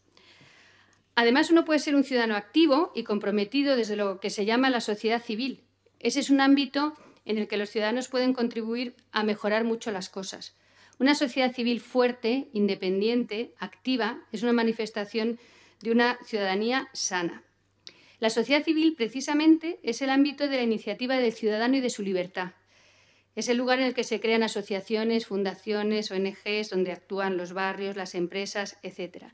Además, uno puede ser un ciudadano activo y comprometido desde lo que se llama la sociedad civil. Ese es un ámbito en el que los ciudadanos pueden contribuir a mejorar mucho las cosas. Una sociedad civil fuerte, independiente, activa, es una manifestación de una ciudadanía sana. La sociedad civil, precisamente, es el ámbito de la iniciativa del ciudadano y de su libertad. Es el lugar en el que se crean asociaciones, fundaciones, ONGs, donde actúan los barrios, las empresas, etc.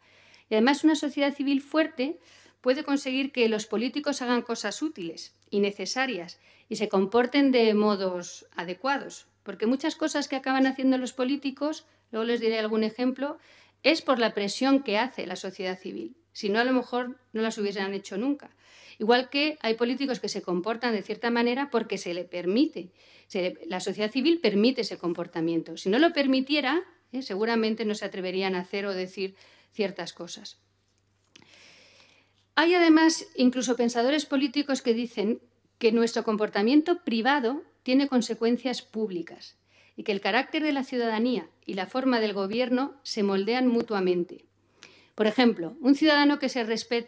Y además una sociedad civil fuerte puede conseguir que los políticos hagan cosas útiles y necesarias y se comporten de modos adecuados. Porque muchas cosas que acaban haciendo los políticos, luego les diré algún ejemplo, es por la presión que hace la sociedad civil. Si no, a lo mejor no las hubiesen hecho nunca. Igual que hay políticos que se comportan de cierta manera porque se le permite. la sociedad civil permite ese comportamiento. Si no lo permitiera, eh, seguramente no se atreverían a hacer o decir ciertas cosas. Hay además incluso pensadores políticos que dicen que nuestro comportamiento privado tiene consecuencias públicas y que el carácter de la ciudadanía y la forma del gobierno se moldean mutuamente. Por ejemplo, un ciudadano que se,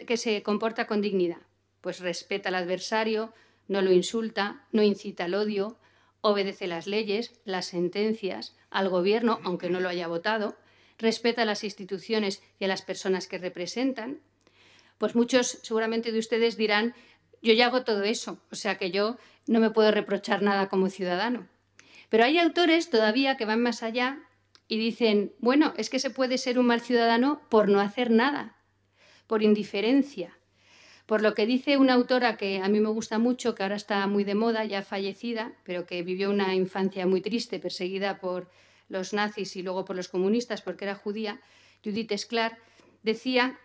que se comporta con dignidad, pues respeta al adversario, no lo insulta, no incita al odio, obedece las leyes, las sentencias, al gobierno, aunque no lo haya votado, respeta a las instituciones y a las personas que representan, pues muchos seguramente de ustedes dirán, yo ya hago todo eso, o sea que yo no me puedo reprochar nada como ciudadano. Pero hay autores todavía que van más allá y dicen, bueno, es que se puede ser un mal ciudadano por no hacer nada, por indiferencia, por lo que dice una autora que a mí me gusta mucho, que ahora está muy de moda, ya fallecida, pero que vivió una infancia muy triste, perseguida por los nazis y luego por los comunistas porque era judía, Judith Sklar, decía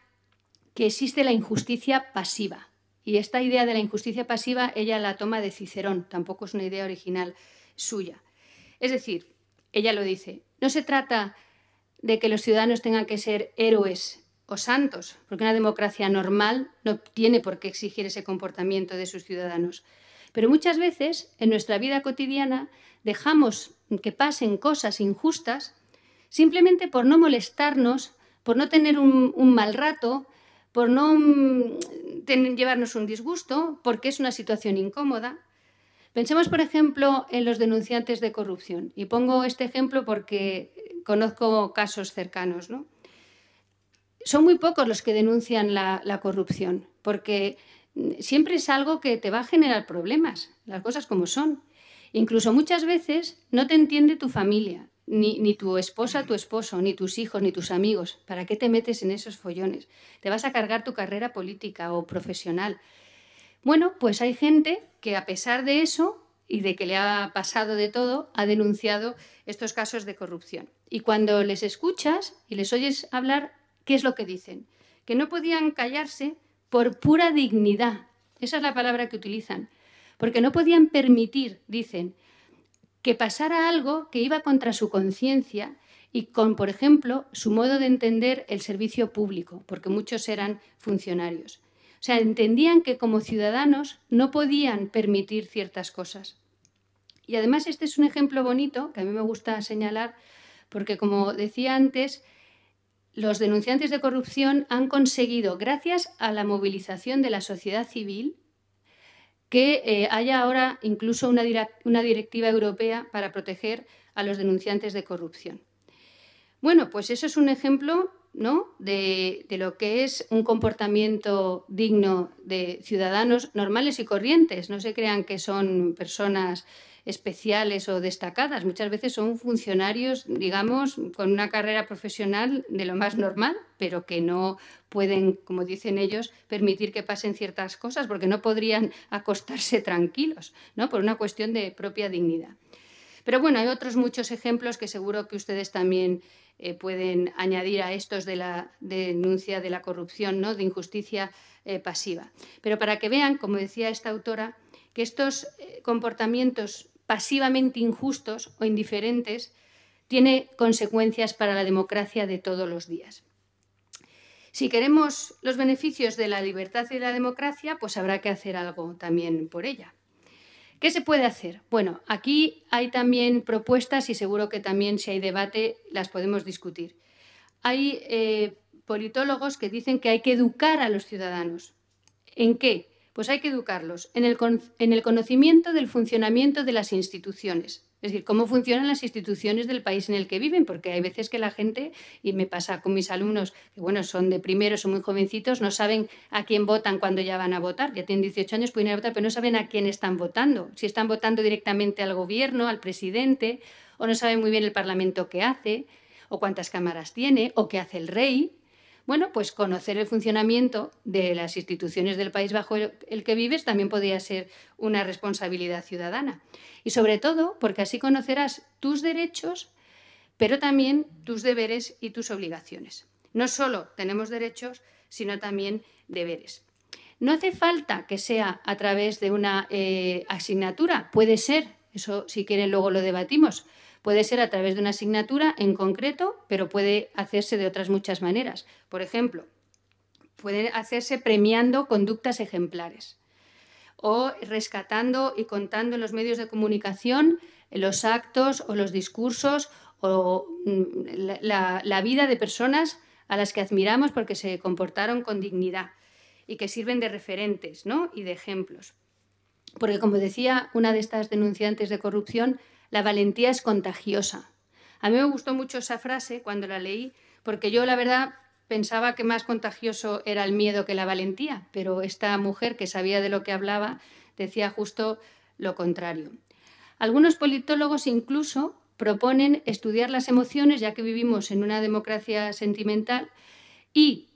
que existe la injusticia pasiva. Y esta idea de la injusticia pasiva ella la toma de Cicerón, tampoco es una idea original suya. Es decir, ella lo dice, no se trata de que los ciudadanos tengan que ser héroes o santos, porque una democracia normal no tiene por qué exigir ese comportamiento de sus ciudadanos. Pero muchas veces en nuestra vida cotidiana dejamos que pasen cosas injustas simplemente por no molestarnos, por no tener un, mal rato, por no mm, llevarnos un disgusto, porque es una situación incómoda. Pensemos, por ejemplo, en los denunciantes de corrupción. Y pongo este ejemplo porque conozco casos cercanos. Son muy pocos los que denuncian la, la corrupción, porque siempre es algo que te va a generar problemas, las cosas como son. Incluso muchas veces no te entiende tu familia, ni, tu esposa, tu esposo, ni tus hijos, ni tus amigos. ¿Para qué te metes en esos follones? Te vas a cargar tu carrera política o profesional. Bueno, pues hay gente que a pesar de eso y de que le ha pasado de todo, ha denunciado estos casos de corrupción. Y cuando les escuchas y les oyes hablar, ¿qué es lo que dicen? Que no podían callarse por pura dignidad. Esa es la palabra que utilizan porque no podían permitir, dicen, que pasara algo que iba contra su conciencia y con, por ejemplo, su modo de entender el servicio público, porque muchos eran funcionarios. O sea, entendían que como ciudadanos no podían permitir ciertas cosas. Y además este es un ejemplo bonito que a mí me gusta señalar, porque como decía antes, los denunciantes de corrupción han conseguido, gracias a la movilización de la sociedad civil, que eh, haya ahora incluso una, directiva europea para proteger a los denunciantes de corrupción. Bueno, pues eso es un ejemplo ¿no? de, lo que es un comportamiento digno de ciudadanos normales y corrientes. No se crean que son personas especiales o destacadas. Muchas veces son funcionarios, digamos, con una carrera profesional de lo más normal, pero que no pueden, como dicen ellos, permitir que pasen ciertas cosas porque no podrían acostarse tranquilos, ¿no? Por una cuestión de propia dignidad. Pero bueno, hay otros muchos ejemplos que seguro que ustedes también eh, pueden añadir a estos de la denuncia de la corrupción, ¿no? de injusticia eh, pasiva. Pero para que vean, como decía esta autora, que estos eh, comportamientos pasivamente injustos o indiferentes tiene consecuencias para la democracia de todos los días. Si queremos los beneficios de la libertad y de la democracia, pues habrá que hacer algo también por ella. ¿Qué se puede hacer? Bueno, aquí hay también propuestas y seguro que también si hay debate las podemos discutir. Hay eh, politólogos que dicen que hay que educar a los ciudadanos. ¿En qué? Pues hay que educarlos en el, en el conocimiento del funcionamiento de las instituciones. Es decir, cómo funcionan las instituciones del país en el que viven, porque hay veces que la gente, y me pasa con mis alumnos, que bueno, son de primero, son muy jovencitos, no saben a quién votan cuando ya van a votar, ya tienen 18 años, pueden ir a votar, pero no saben a quién están votando, si están votando directamente al gobierno, al presidente, o no saben muy bien el Parlamento qué hace, o cuántas cámaras tiene, o qué hace el rey. Bueno, pues conocer el funcionamiento de las instituciones del país bajo el que vives también podría ser una responsabilidad ciudadana. Y sobre todo porque así conocerás tus derechos, pero también tus deberes y tus obligaciones. No solo tenemos derechos, sino también deberes. No hace falta que sea a través de una eh, asignatura, puede ser, eso si quieren luego lo debatimos, Puede ser a través de una asignatura en concreto, pero puede hacerse de otras muchas maneras. Por ejemplo, puede hacerse premiando conductas ejemplares o rescatando y contando en los medios de comunicación los actos o los discursos o mm, la, la, vida de personas a las que admiramos porque se comportaron con dignidad y que sirven de referentes ¿no? y de ejemplos. Porque, como decía una de estas denunciantes de corrupción, la valentía es contagiosa. A mí me gustó mucho esa frase cuando la leí, porque yo la verdad pensaba que más contagioso era el miedo que la valentía, pero esta mujer que sabía de lo que hablaba decía justo lo contrario. Algunos politólogos incluso proponen estudiar las emociones, ya que vivimos en una democracia sentimental, y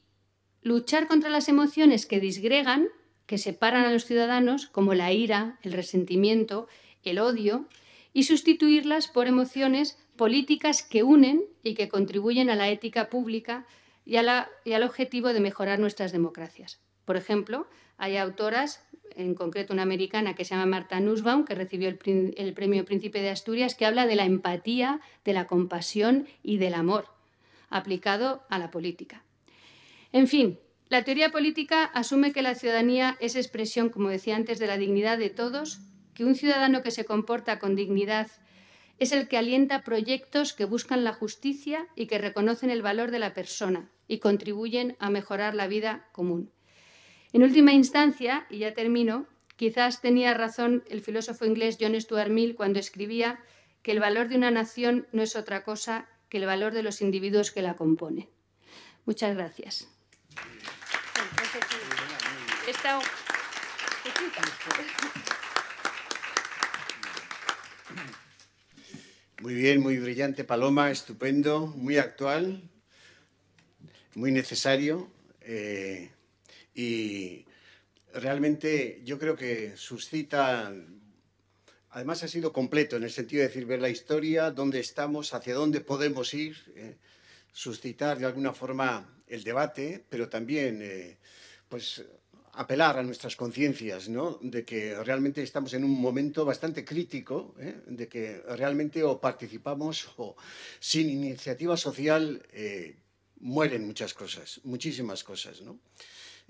luchar contra las emociones que disgregan, que separan a los ciudadanos, como la ira, el resentimiento, el odio, y sustituirlas por emociones políticas que unen y que contribuyen a la ética pública y, al objetivo de mejorar nuestras democracias. Por ejemplo, hay autoras, en concreto una americana que se llama Marta Nussbaum, que recibió el Premio Príncipe de Asturias, que habla de la empatía, de la compasión y del amor aplicado a la política. En fin, la teoría política asume que la ciudadanía es expresión, como decía antes, de la dignidad de todos, que un ciudadano que se comporta con dignidad es el que alienta proyectos que buscan la justicia y que reconocen el valor de la persona y contribuyen a mejorar la vida común. En última instancia, y ya termino, quizás tenía razón el filósofo inglés John Stuart Mill cuando escribía que el valor de una nación no es otra cosa que el valor de los individuos que la componen. Muchas gracias. Muy bien, muy brillante, Paloma, estupendo, muy actual, muy necesario eh, y realmente yo creo que suscita, además ha sido completo en el sentido de decir, ver la historia, dónde estamos, hacia dónde podemos ir, eh, suscitar de alguna forma el debate, pero también eh, pues apelar a nuestras conciencias, ¿no? de que realmente estamos en un momento bastante crítico, ¿eh? de que realmente o participamos o sin iniciativa social eh, mueren muchas cosas, muchísimas cosas. ¿no?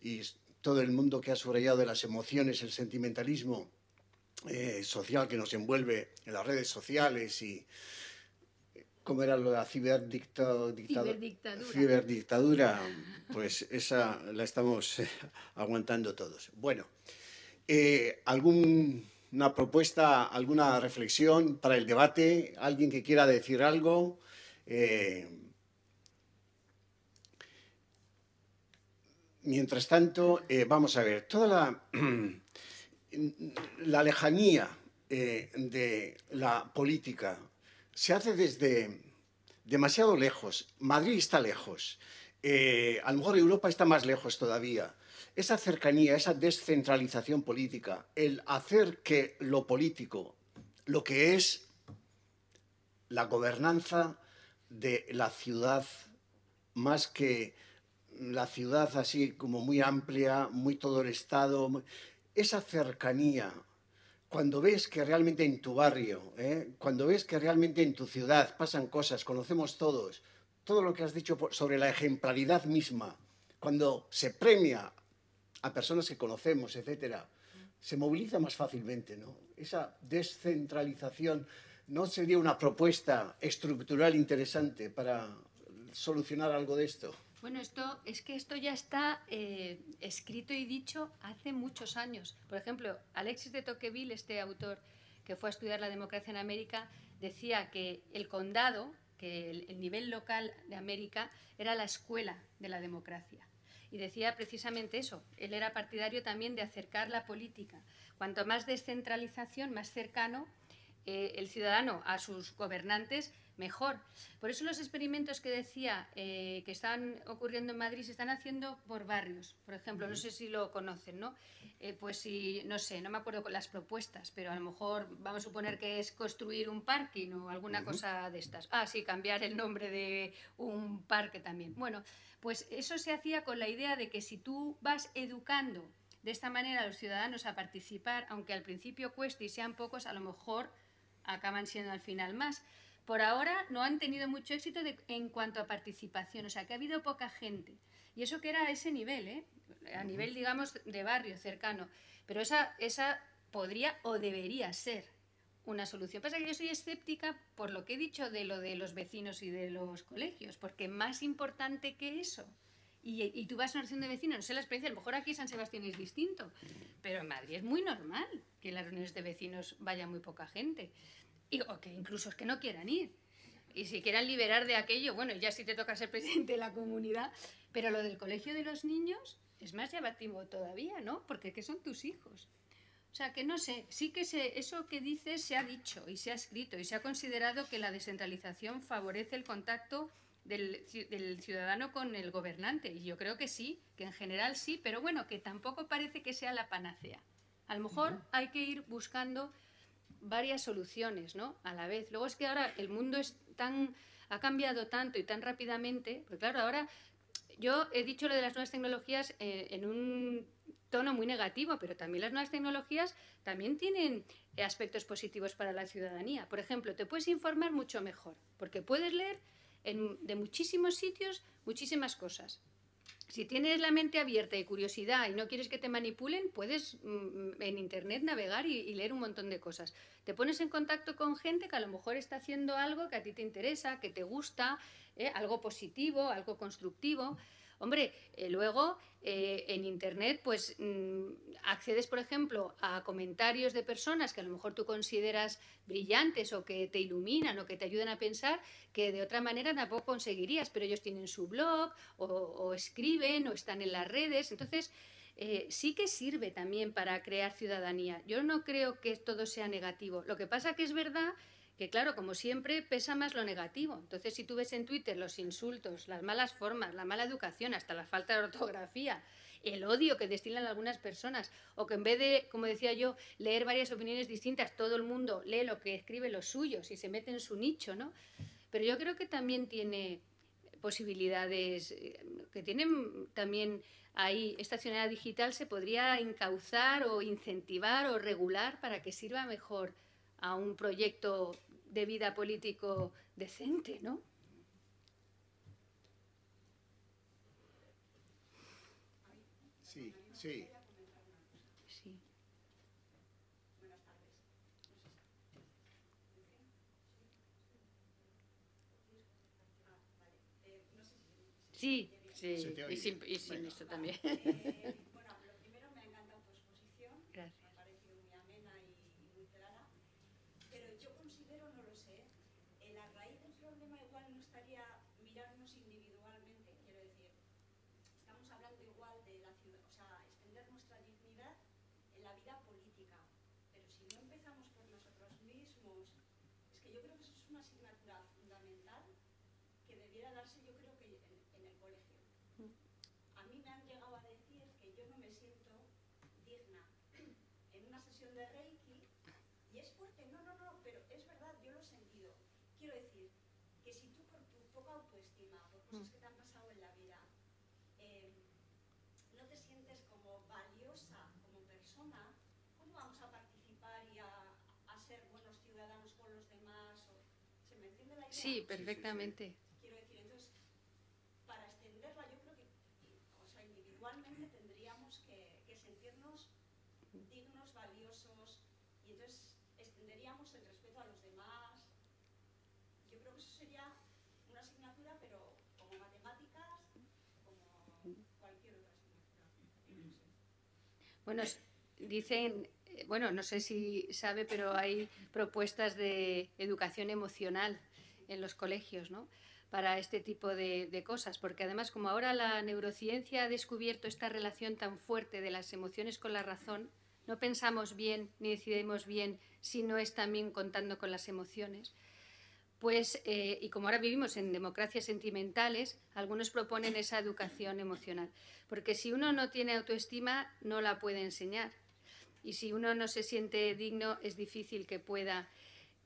Y todo el mundo que ha subrayado de las emociones, el sentimentalismo eh, social que nos envuelve en las redes sociales y ¿Cómo era lo de la ciberdictadura? Ciberdictadura, pues esa la estamos eh, aguantando todos. Bueno, eh, ¿alguna propuesta, alguna reflexión para el debate? ¿Alguien que quiera decir algo? Eh, mientras tanto, vamos a ver, toda la, (clears throat) la lejanía de la política se hace desde demasiado lejos. Madrid está lejos. Eh, a lo mejor Europa está más lejos todavía. Esa cercanía, esa descentralización política, el hacer que lo político, lo que es la gobernanza de la ciudad, más que la ciudad así como muy amplia, muy todo el Estado, esa cercanía, cuando ves que realmente en tu barrio, ¿eh? cuando ves que realmente en tu ciudad pasan cosas, conocemos todos, todo lo que has dicho sobre la ejemplaridad misma, cuando se premia a personas que conocemos, etcétera, se moviliza más fácilmente. Esa descentralización no sería una propuesta estructural interesante para solucionar algo de esto. Bueno, esto es que esto ya está eh, escrito y dicho hace muchos años. Por ejemplo, Alexis de Tocqueville, este autor que fue a estudiar la democracia en América, decía que el condado, que el, el nivel local de América, era la escuela de la democracia. Y decía precisamente eso. Él era partidario también de acercar la política. Cuanto más descentralización, más cercano eh, el ciudadano a sus gobernantes, mejor. Por eso los experimentos que decía eh, que están ocurriendo en Madrid se están haciendo por barrios, por ejemplo, no sé si lo conocen, ¿no? Eh, pues si, no sé, no me acuerdo con las propuestas, pero a lo mejor vamos a suponer que es construir un parking o alguna cosa de estas. Ah, sí, cambiar el nombre de un parque también. Bueno, pues eso se hacía con la idea de que si tú vas educando de esta manera a los ciudadanos a participar, aunque al principio cueste y sean pocos, a lo mejor acaban siendo al final más. Por ahora no han tenido mucho éxito en cuanto a participación, o sea que ha habido poca gente. Y eso que era a ese nivel, ¿eh? a nivel, digamos, de barrio cercano. Pero esa, esa podría o debería ser una solución. Pasa que yo soy escéptica por lo que he dicho de lo de los vecinos y de los colegios, porque más importante que eso. Y, y tú vas a una reunión de vecinos, no sé la experiencia, a lo mejor aquí San Sebastián es distinto, pero en Madrid es muy normal que en las reuniones de vecinos vaya muy poca gente. Y, o que incluso es que no quieran ir. Y si quieran liberar de aquello, bueno, ya si te toca ser presidente de la comunidad, pero lo del colegio de los niños es más llamativo todavía, ¿no? Porque ¿qué son tus hijos? O sea, que no sé, sí que se, eso que dices se ha dicho y se ha escrito y se ha considerado que la descentralización favorece el contacto del ciudadano con el gobernante. Y yo creo que sí, que en general sí, pero bueno, que tampoco parece que sea la panacea. A lo mejor hay que ir buscando varias soluciones, ¿no? A la vez. Luego es que ahora el mundo es tan ha cambiado tanto y tan rápidamente, porque claro, ahora yo he dicho lo de las nuevas tecnologías eh, en un tono muy negativo, pero también las nuevas tecnologías también tienen eh, aspectos positivos para la ciudadanía. Por ejemplo, te puedes informar mucho mejor, porque puedes leer en- de muchísimos sitios muchísimas cosas. Si tienes la mente abierta y curiosidad y no quieres que te manipulen, puedes mm, en Internet navegar y, y leer un montón de cosas. Te pones en contacto con gente que a lo mejor está haciendo algo que a ti te interesa, que te gusta, ¿eh? algo positivo, algo constructivo. Hombre, eh, luego eh, en Internet pues mm, accedes, por ejemplo, a comentarios de personas que a lo mejor tú consideras brillantes o que te iluminan o que te ayudan a pensar que de otra manera tampoco conseguirías, pero ellos tienen su blog o, o escriben o están en las redes. Entonces, eh, sí que sirve también para crear ciudadanía. Yo no creo que todo sea negativo. Lo que pasa que es verdad que, claro, como siempre, pesa más lo negativo. Entonces, si tú ves en Twitter los insultos, las malas formas, la mala educación, hasta la falta de ortografía, el odio que destilan algunas personas, o que en vez de, como decía yo, leer varias opiniones distintas, todo el mundo lee lo que escribe los suyos y se mete en su nicho, ¿no? Pero yo creo que también tiene posibilidades, eh, que tienen también ahí, esta ciudadanía digital se podría encauzar o incentivar o regular para que sirva mejor a un proyecto de vida político decente, ¿no? Sí, sí. Sí. Sí, y sin, y sin esto también. (laughs) Eh, bueno, lo primero me ha encantado tu exposición, me Gracias. ha parecido muy amena y, y muy clara, pero yo considero, no lo sé, eh, la raíz del problema igual no estaría mirarnos individualmente, quiero decir, estamos hablando igual de la ciudad, o sea, extender nuestra dignidad en la vida política, pero si no empezamos por nosotros mismos, es que yo creo que eso es una asignatura fundamental que debiera darse, yo creo que en, en el colegio. A mí me han llegado a decir que yo no me siento digna en una sesión de Reiki y es fuerte, no, no, no, pero es verdad, yo lo he sentido. Quiero decir que si tú por tu poca autoestima, por cosas que te han pasado en la vida, eh, no te sientes como valiosa como persona, ¿cómo vamos a participar y a, a ser buenos ciudadanos con los demás? O- ¿Se me entiende la idea? Sí, perfectamente. Quiero decir, entonces, para extenderla, yo creo que, o sea, individualmente tendríamos que, que sentirnos dignos, valiosos, y entonces extenderíamos el respeto a los demás. Yo creo que eso sería una asignatura, pero como matemáticas, como cualquier otra asignatura. Bueno, dicen, bueno, no sé si sabe, pero hay propuestas de educación emocional en los colegios, ¿no? Para este tipo de, de cosas, porque además como ahora la neurociencia ha descubierto esta relación tan fuerte de las emociones con la razón, no pensamos bien ni decidimos bien si no es también contando con las emociones. Pues, eh, y como ahora vivimos en democracias sentimentales, algunos proponen esa educación emocional. Porque si uno no tiene autoestima, no la puede enseñar. Y si uno no se siente digno, es difícil que pueda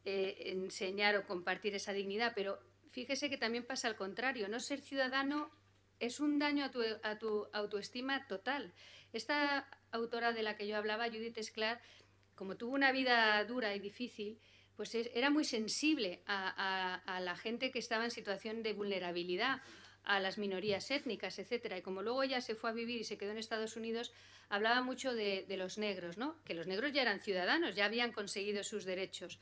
eh, enseñar o compartir esa dignidad. Pero fíjese que también pasa al contrario. No ser ciudadano es un daño a tu, autoestima total. Esta autora de la que yo hablaba, Judith Sklar, como tuvo una vida dura y difícil, pues es- era muy sensible a, la gente que estaba en situación de vulnerabilidad, a las minorías étnicas, etcétera. Y como luego ella se fue a vivir y se quedó en Estados Unidos, hablaba mucho de, de los negros, ¿no? Que los negros ya eran ciudadanos, ya habían conseguido sus derechos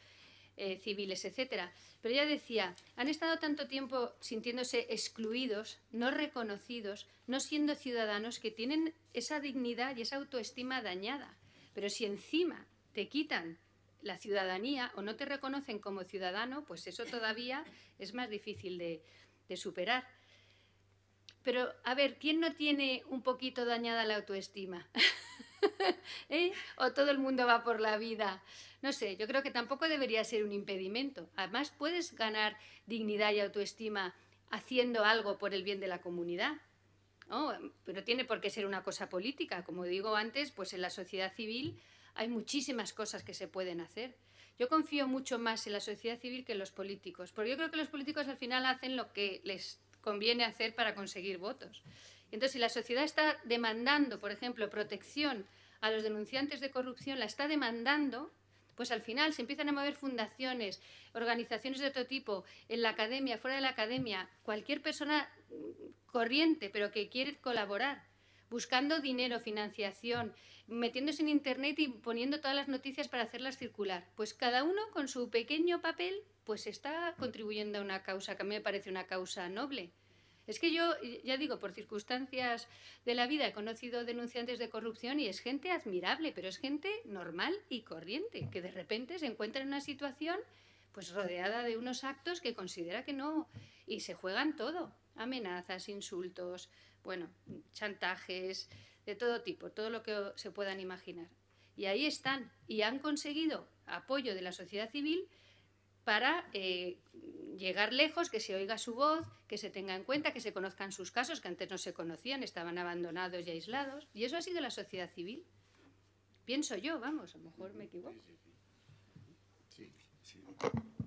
eh, civiles, etcétera. Pero ella decía, han estado tanto tiempo sintiéndose excluidos, no reconocidos, no siendo ciudadanos, que tienen esa dignidad y esa autoestima dañada. Pero si encima te quitan la ciudadanía o no te reconocen como ciudadano, pues eso todavía es más difícil de, superar. Pero, a ver, ¿quién no tiene un poquito dañada la autoestima? (laughs) ¿Eh? ¿O todo el mundo va por la vida? No sé, yo creo que tampoco debería ser un impedimento. Además, puedes ganar dignidad y autoestima haciendo algo por el bien de la comunidad. ¿no? Pero tiene por qué ser una cosa política. Como digo antes, pues en la sociedad civil hay muchísimas cosas que se pueden hacer. Yo confío mucho más en la sociedad civil que en los políticos, porque yo creo que los políticos al final hacen lo que les conviene hacer para conseguir votos. Entonces, si la sociedad está demandando, por ejemplo, protección a los denunciantes de corrupción, la está demandando, pues al final se empiezan a mover fundaciones, organizaciones de otro tipo, en la academia, fuera de la academia, cualquier persona corriente, pero que quiere colaborar, buscando dinero, financiación, metiéndose en Internet y poniendo todas las noticias para hacerlas circular. Pues cada uno con su pequeño papel, pues está contribuyendo a una causa que a mí me parece una causa noble. Es que yo, ya digo, por circunstancias de la vida he conocido denunciantes de corrupción y es gente admirable, pero es gente normal y corriente, que de repente se encuentra en una situación pues rodeada de unos actos que considera que no y se juegan todo, amenazas, insultos, bueno, chantajes de todo tipo, todo lo que se puedan imaginar. Y ahí están y han conseguido apoyo de la sociedad civil para eh, llegar lejos, que se oiga su voz, que se tenga en cuenta, que se conozcan sus casos, que antes no se conocían, estaban abandonados y aislados. Y eso ha sido la sociedad civil. Pienso yo, vamos, a lo mejor me equivoco. (coughs)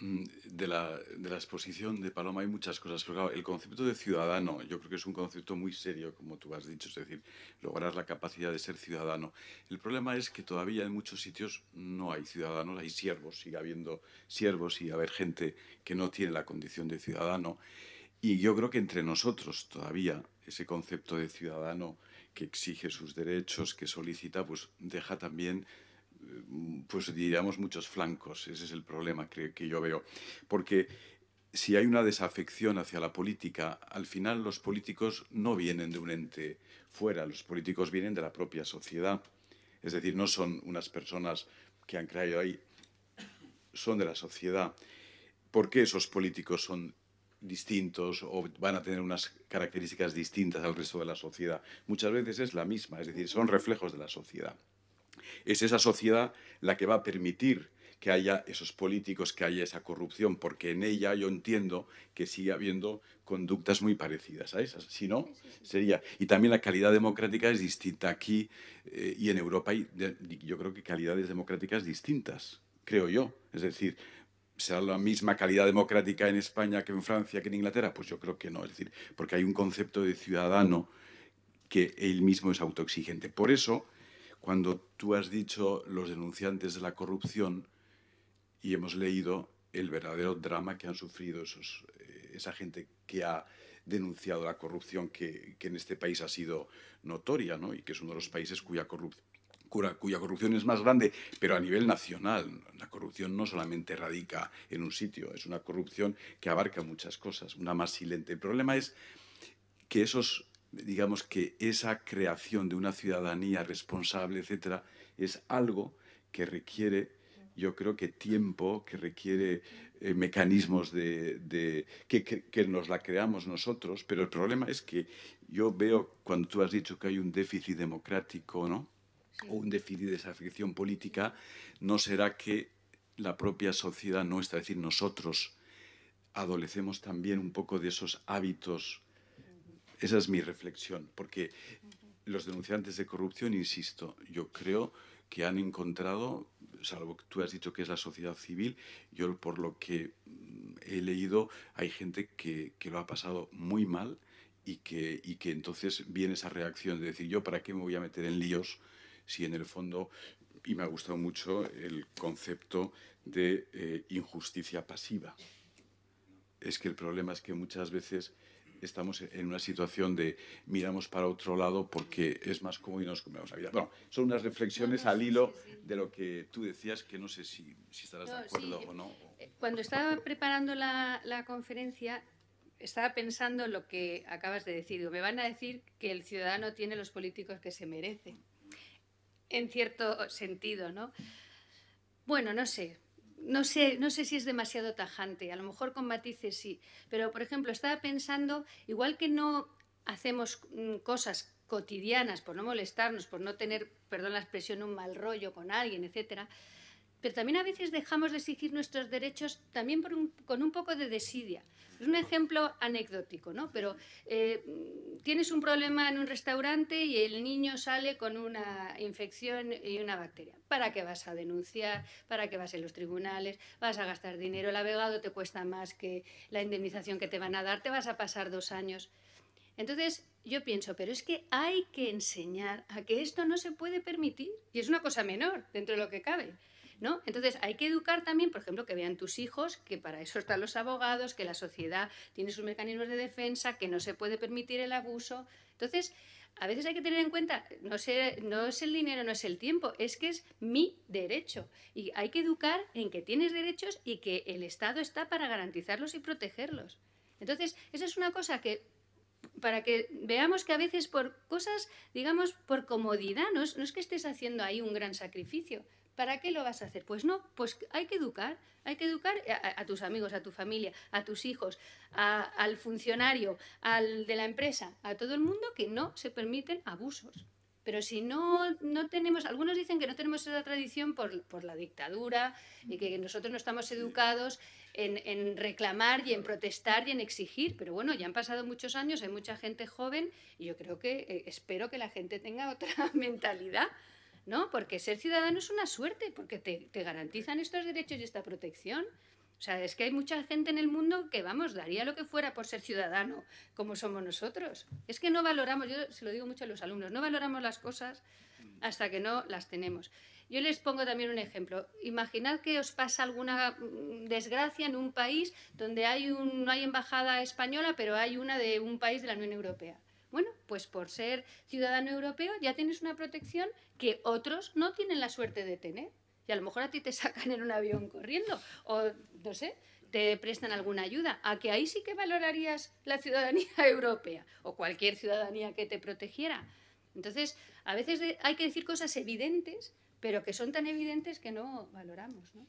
Mm, de la, de la exposición de Paloma hay muchas cosas, el concepto de ciudadano yo creo que es un concepto muy serio, como tú has dicho, es decir, lograr la capacidad de ser ciudadano. El problema es que todavía en muchos sitios no hay ciudadanos, hay siervos, sigue habiendo siervos y haber gente que no tiene la condición de ciudadano. Y yo creo que entre nosotros todavía ese concepto de ciudadano que exige sus derechos, que solicita, pues deja también pues diríamos muchos flancos. Ese es el problema que, que yo veo. Porque si hay una desafección hacia la política, al final los políticos no vienen de un ente fuera, los políticos vienen de la propia sociedad. Es decir, no son unas personas que han creado ahí, son de la sociedad. ¿Por qué esos políticos son distintos o van a tener unas características distintas al resto de la sociedad? Muchas veces es la misma, es decir, son reflejos de la sociedad. Es esa sociedad la que va a permitir que haya esos políticos, que haya esa corrupción, porque en ella yo entiendo que sigue habiendo conductas muy parecidas a esas. Si no, sería. Y también la calidad democrática es distinta aquí eh, y en Europa hay, yo creo que calidades democráticas distintas, creo yo. Es decir, ¿será la misma calidad democrática en España que en Francia, que en Inglaterra? Pues yo creo que no. Es decir, porque hay un concepto de ciudadano que él mismo es autoexigente. Por eso cuando tú has dicho los denunciantes de la corrupción y hemos leído el verdadero drama que han sufrido esos, eh, esa gente que ha denunciado la corrupción que, en este país ha sido notoria ¿no? y que es uno de los países cuya, corrup cuya, cuya corrupción es más grande, pero a nivel nacional. La corrupción no solamente radica en un sitio, es una corrupción que abarca muchas cosas, una más silente. El problema es que esos digamos que esa creación de una ciudadanía responsable, etcétera, es algo que requiere, yo creo que tiempo, que requiere eh, mecanismos de, de que, que, que, nos la creamos nosotros, pero el problema es que yo veo, cuando tú has dicho que hay un déficit democrático, ¿no? Sí. O un déficit de desafección política, ¿no será que la propia sociedad nuestra, es decir, nosotros, adolecemos también un poco de esos hábitos esa es mi reflexión, porque los denunciantes de corrupción, insisto, yo creo que han encontrado, salvo que tú has dicho que es la sociedad civil, yo por lo que mm, he leído, hay gente que, que lo ha pasado muy mal y que, y que entonces viene esa reacción de decir, yo para qué me voy a meter en líos si en el fondo, y me ha gustado mucho el concepto de eh, injusticia pasiva. Es que el problema es que muchas veces estamos en una situación de miramos para otro lado porque es más cómodo y nos comemos la vida. Bueno, son unas reflexiones al hilo de lo que tú decías que no sé si, si estarás no, de acuerdo o no. Eh, cuando estaba preparando la, la, conferencia, estaba pensando en lo que acabas de decir. Me van a decir que el ciudadano tiene los políticos que se merece, en cierto sentido, ¿no? Bueno, no sé, no sé, no sé si es demasiado tajante, a lo mejor con matices sí, pero por ejemplo estaba pensando, igual que no hacemos mm, cosas cotidianas por no molestarnos, por no tener, perdón la expresión, un mal rollo con alguien, etcétera, pero también a veces dejamos de exigir nuestros derechos también por un- con un poco de desidia. Es un ejemplo anecdótico, ¿no? Pero eh, tienes un problema en un restaurante y el niño sale con una infección y una bacteria. ¿Para qué vas a denunciar? ¿Para qué vas a los tribunales? ¿Vas a gastar dinero? El abogado te cuesta más que la indemnización que te van a dar. Te vas a pasar dos años. Entonces, yo pienso, pero es que hay que enseñar a que esto no se puede permitir. Y es una cosa menor dentro de lo que cabe. ¿No? Entonces hay que educar también, por ejemplo, que vean tus hijos que para eso están los abogados, que la sociedad tiene sus mecanismos de defensa, que no se puede permitir el abuso. Entonces, a veces hay que tener en cuenta, no, sé, es el dinero, no es el tiempo, es que es mi derecho. Y hay que educar en que tienes derechos y que el Estado está para garantizarlos y protegerlos. Entonces, esa es una cosa que para que veamos que a veces por cosas, digamos, por comodidad, no no es que estés haciendo ahí un gran sacrificio. ¿Para qué lo vas a hacer? Pues no, pues hay que educar, hay que educar a, tus amigos, a tu familia, a tus hijos, al funcionario, al de la empresa, a todo el mundo que no se permiten abusos. Pero si no, no tenemos, algunos dicen que no tenemos esa tradición por, por la dictadura y que nosotros no estamos educados en, en reclamar y en protestar y en exigir. Pero bueno, ya han pasado muchos años, hay mucha gente joven y yo creo que, eh, espero que la gente tenga otra (laughs) mentalidad, ¿no? Porque ser ciudadano es una suerte, porque te, te garantizan estos derechos y esta protección. O sea, es que hay mucha gente en el mundo que, vamos, daría lo que fuera por ser ciudadano, como somos nosotros. Es que no valoramos, yo se lo digo mucho a los alumnos, no valoramos las cosas hasta que no las tenemos. Yo les pongo también un ejemplo. Imaginad que os pasa alguna mm, desgracia en un país donde hay un, no hay embajada española, pero hay una de un país de la Unión Europea. Bueno, pues por ser ciudadano europeo ya tienes una protección que otros no tienen la suerte de tener. Y a lo mejor a ti te sacan en un avión corriendo o, no sé, te prestan alguna ayuda. A que ahí sí que valorarías la ciudadanía (laughs) europea o cualquier ciudadanía que te protegiera. Entonces, a veces hay que decir cosas evidentes, pero que son tan evidentes que no valoramos. ¿no?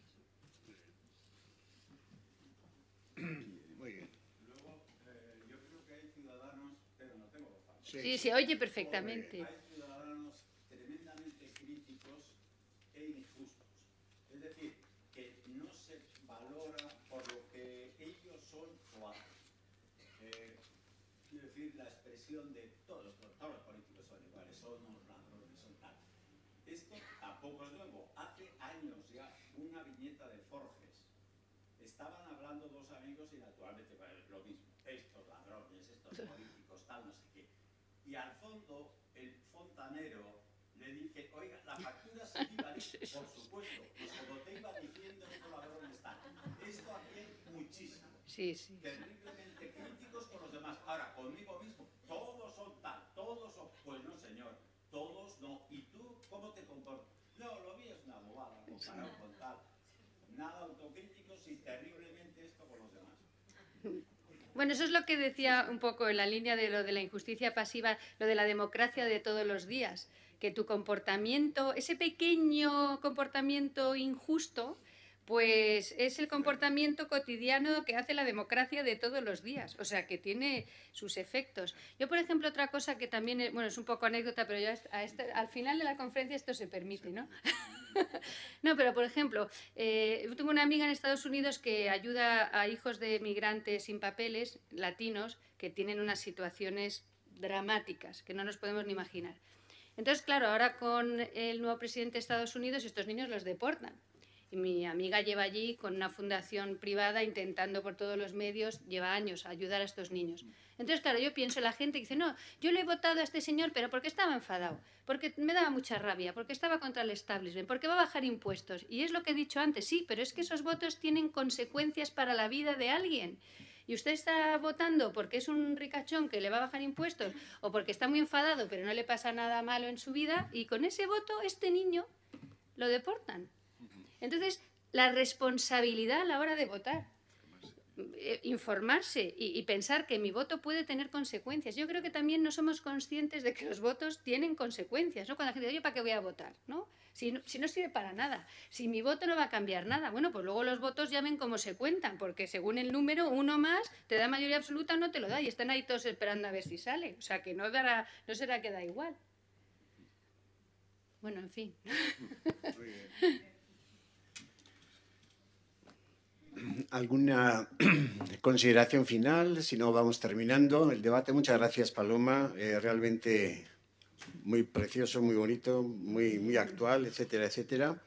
(clears throat) Muy bien. Luego, eh, yo creo que hay ciudadanos, pero no tengo voz. Sí, Sí, se oye perfectamente. Hay ciudadanos tremendamente críticos e injustos. Es decir, que no se valora por lo que ellos son o hacen. Eh, quiero decir, la expresión de todos, todos los políticos son iguales, son unos ladrones, son tal. Esto tampoco es nuevo. Hace años ya, una viñeta de Forges. Estaban hablando dos amigos y naturalmente bueno, lo mismo. Estos ladrones, estos (laughs) políticos, tal, no sé. Y al fondo, el fontanero le dice, oiga, la factura se iba a ir, por supuesto. Y como te iba diciendo, estos ladrones tal. Esto aquí hay muchísimo. Sí, sí. Terriblemente críticos con los demás. Ahora, conmigo mismo, todos son tal, todos son... Pues no, señor, todos no. ¿Y tú cómo te comportas? No, lo mío es una bobada, comparado con tal. Nada autocríticos y terriblemente esto con los demás. Bueno, eso es lo que decía un poco en la línea de lo de la injusticia pasiva, lo de la democracia de todos los días, que tu comportamiento, ese pequeño comportamiento injusto, pues es el comportamiento cotidiano que hace la democracia de todos los días, o sea, que tiene sus efectos. Yo, por ejemplo, otra cosa que también, es- bueno, es un poco anécdota, pero ya a este- al final de la conferencia esto se permite, ¿no? (laughs) (laughs) No, pero por ejemplo, eh, yo tengo una amiga en Estados Unidos que ayuda a hijos de migrantes sin papeles, latinos, que tienen unas situaciones dramáticas que no nos podemos ni imaginar. Entonces, claro, ahora con el nuevo presidente de Estados Unidos, estos niños los deportan. Y mi amiga lleva allí con una fundación privada intentando por todos los medios, lleva años, ayudar a estos niños. Entonces, claro, yo pienso, la gente dice, no, yo le he votado a este señor, pero porque estaba enfadado, porque me daba mucha rabia, porque estaba contra el establishment, porque va a bajar impuestos. Y es lo que he dicho antes, sí, pero es que esos votos tienen consecuencias para la vida de alguien. Y usted está votando porque es un ricachón que le va a bajar impuestos o porque está muy enfadado, pero no le pasa nada malo en su vida, y con ese voto este niño lo deportan. Entonces, la responsabilidad a la hora de votar, eh, informarse y, pensar que mi voto puede tener consecuencias. Yo creo que también no somos conscientes de que los votos tienen consecuencias, ¿no? Cuando la gente dice, ¿para qué voy a votar? ¿No? Si, no, si no sirve para nada, si mi voto no va a cambiar nada, bueno, pues luego los votos ya ven cómo se cuentan, porque según el número, uno más te da mayoría absoluta o no te lo da, y están ahí todos esperando a ver si sale. O sea, que no, dará, no será que da igual. Bueno, en fin. Muy bien. ¿Alguna (clears throat) consideración final? Si no, vamos terminando el debate. Muchas gracias, Paloma. Eh, realmente muy precioso, muy bonito, muy, muy actual, etcétera, etcétera.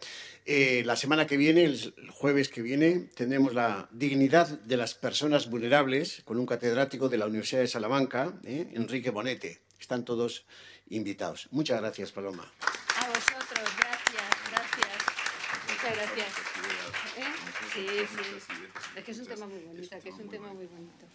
Eh, la semana que viene, el jueves que viene, tendremos la dignidad de las personas vulnerables con un catedrático de la Universidad de Salamanca, eh, Enrique Bonete. Están todos invitados. Muchas gracias, Paloma. A vosotros, gracias, gracias. Muchas gracias. ¿Eh? Sí, sí. Es que es un tema muy bonito, que es un tema muy bonito.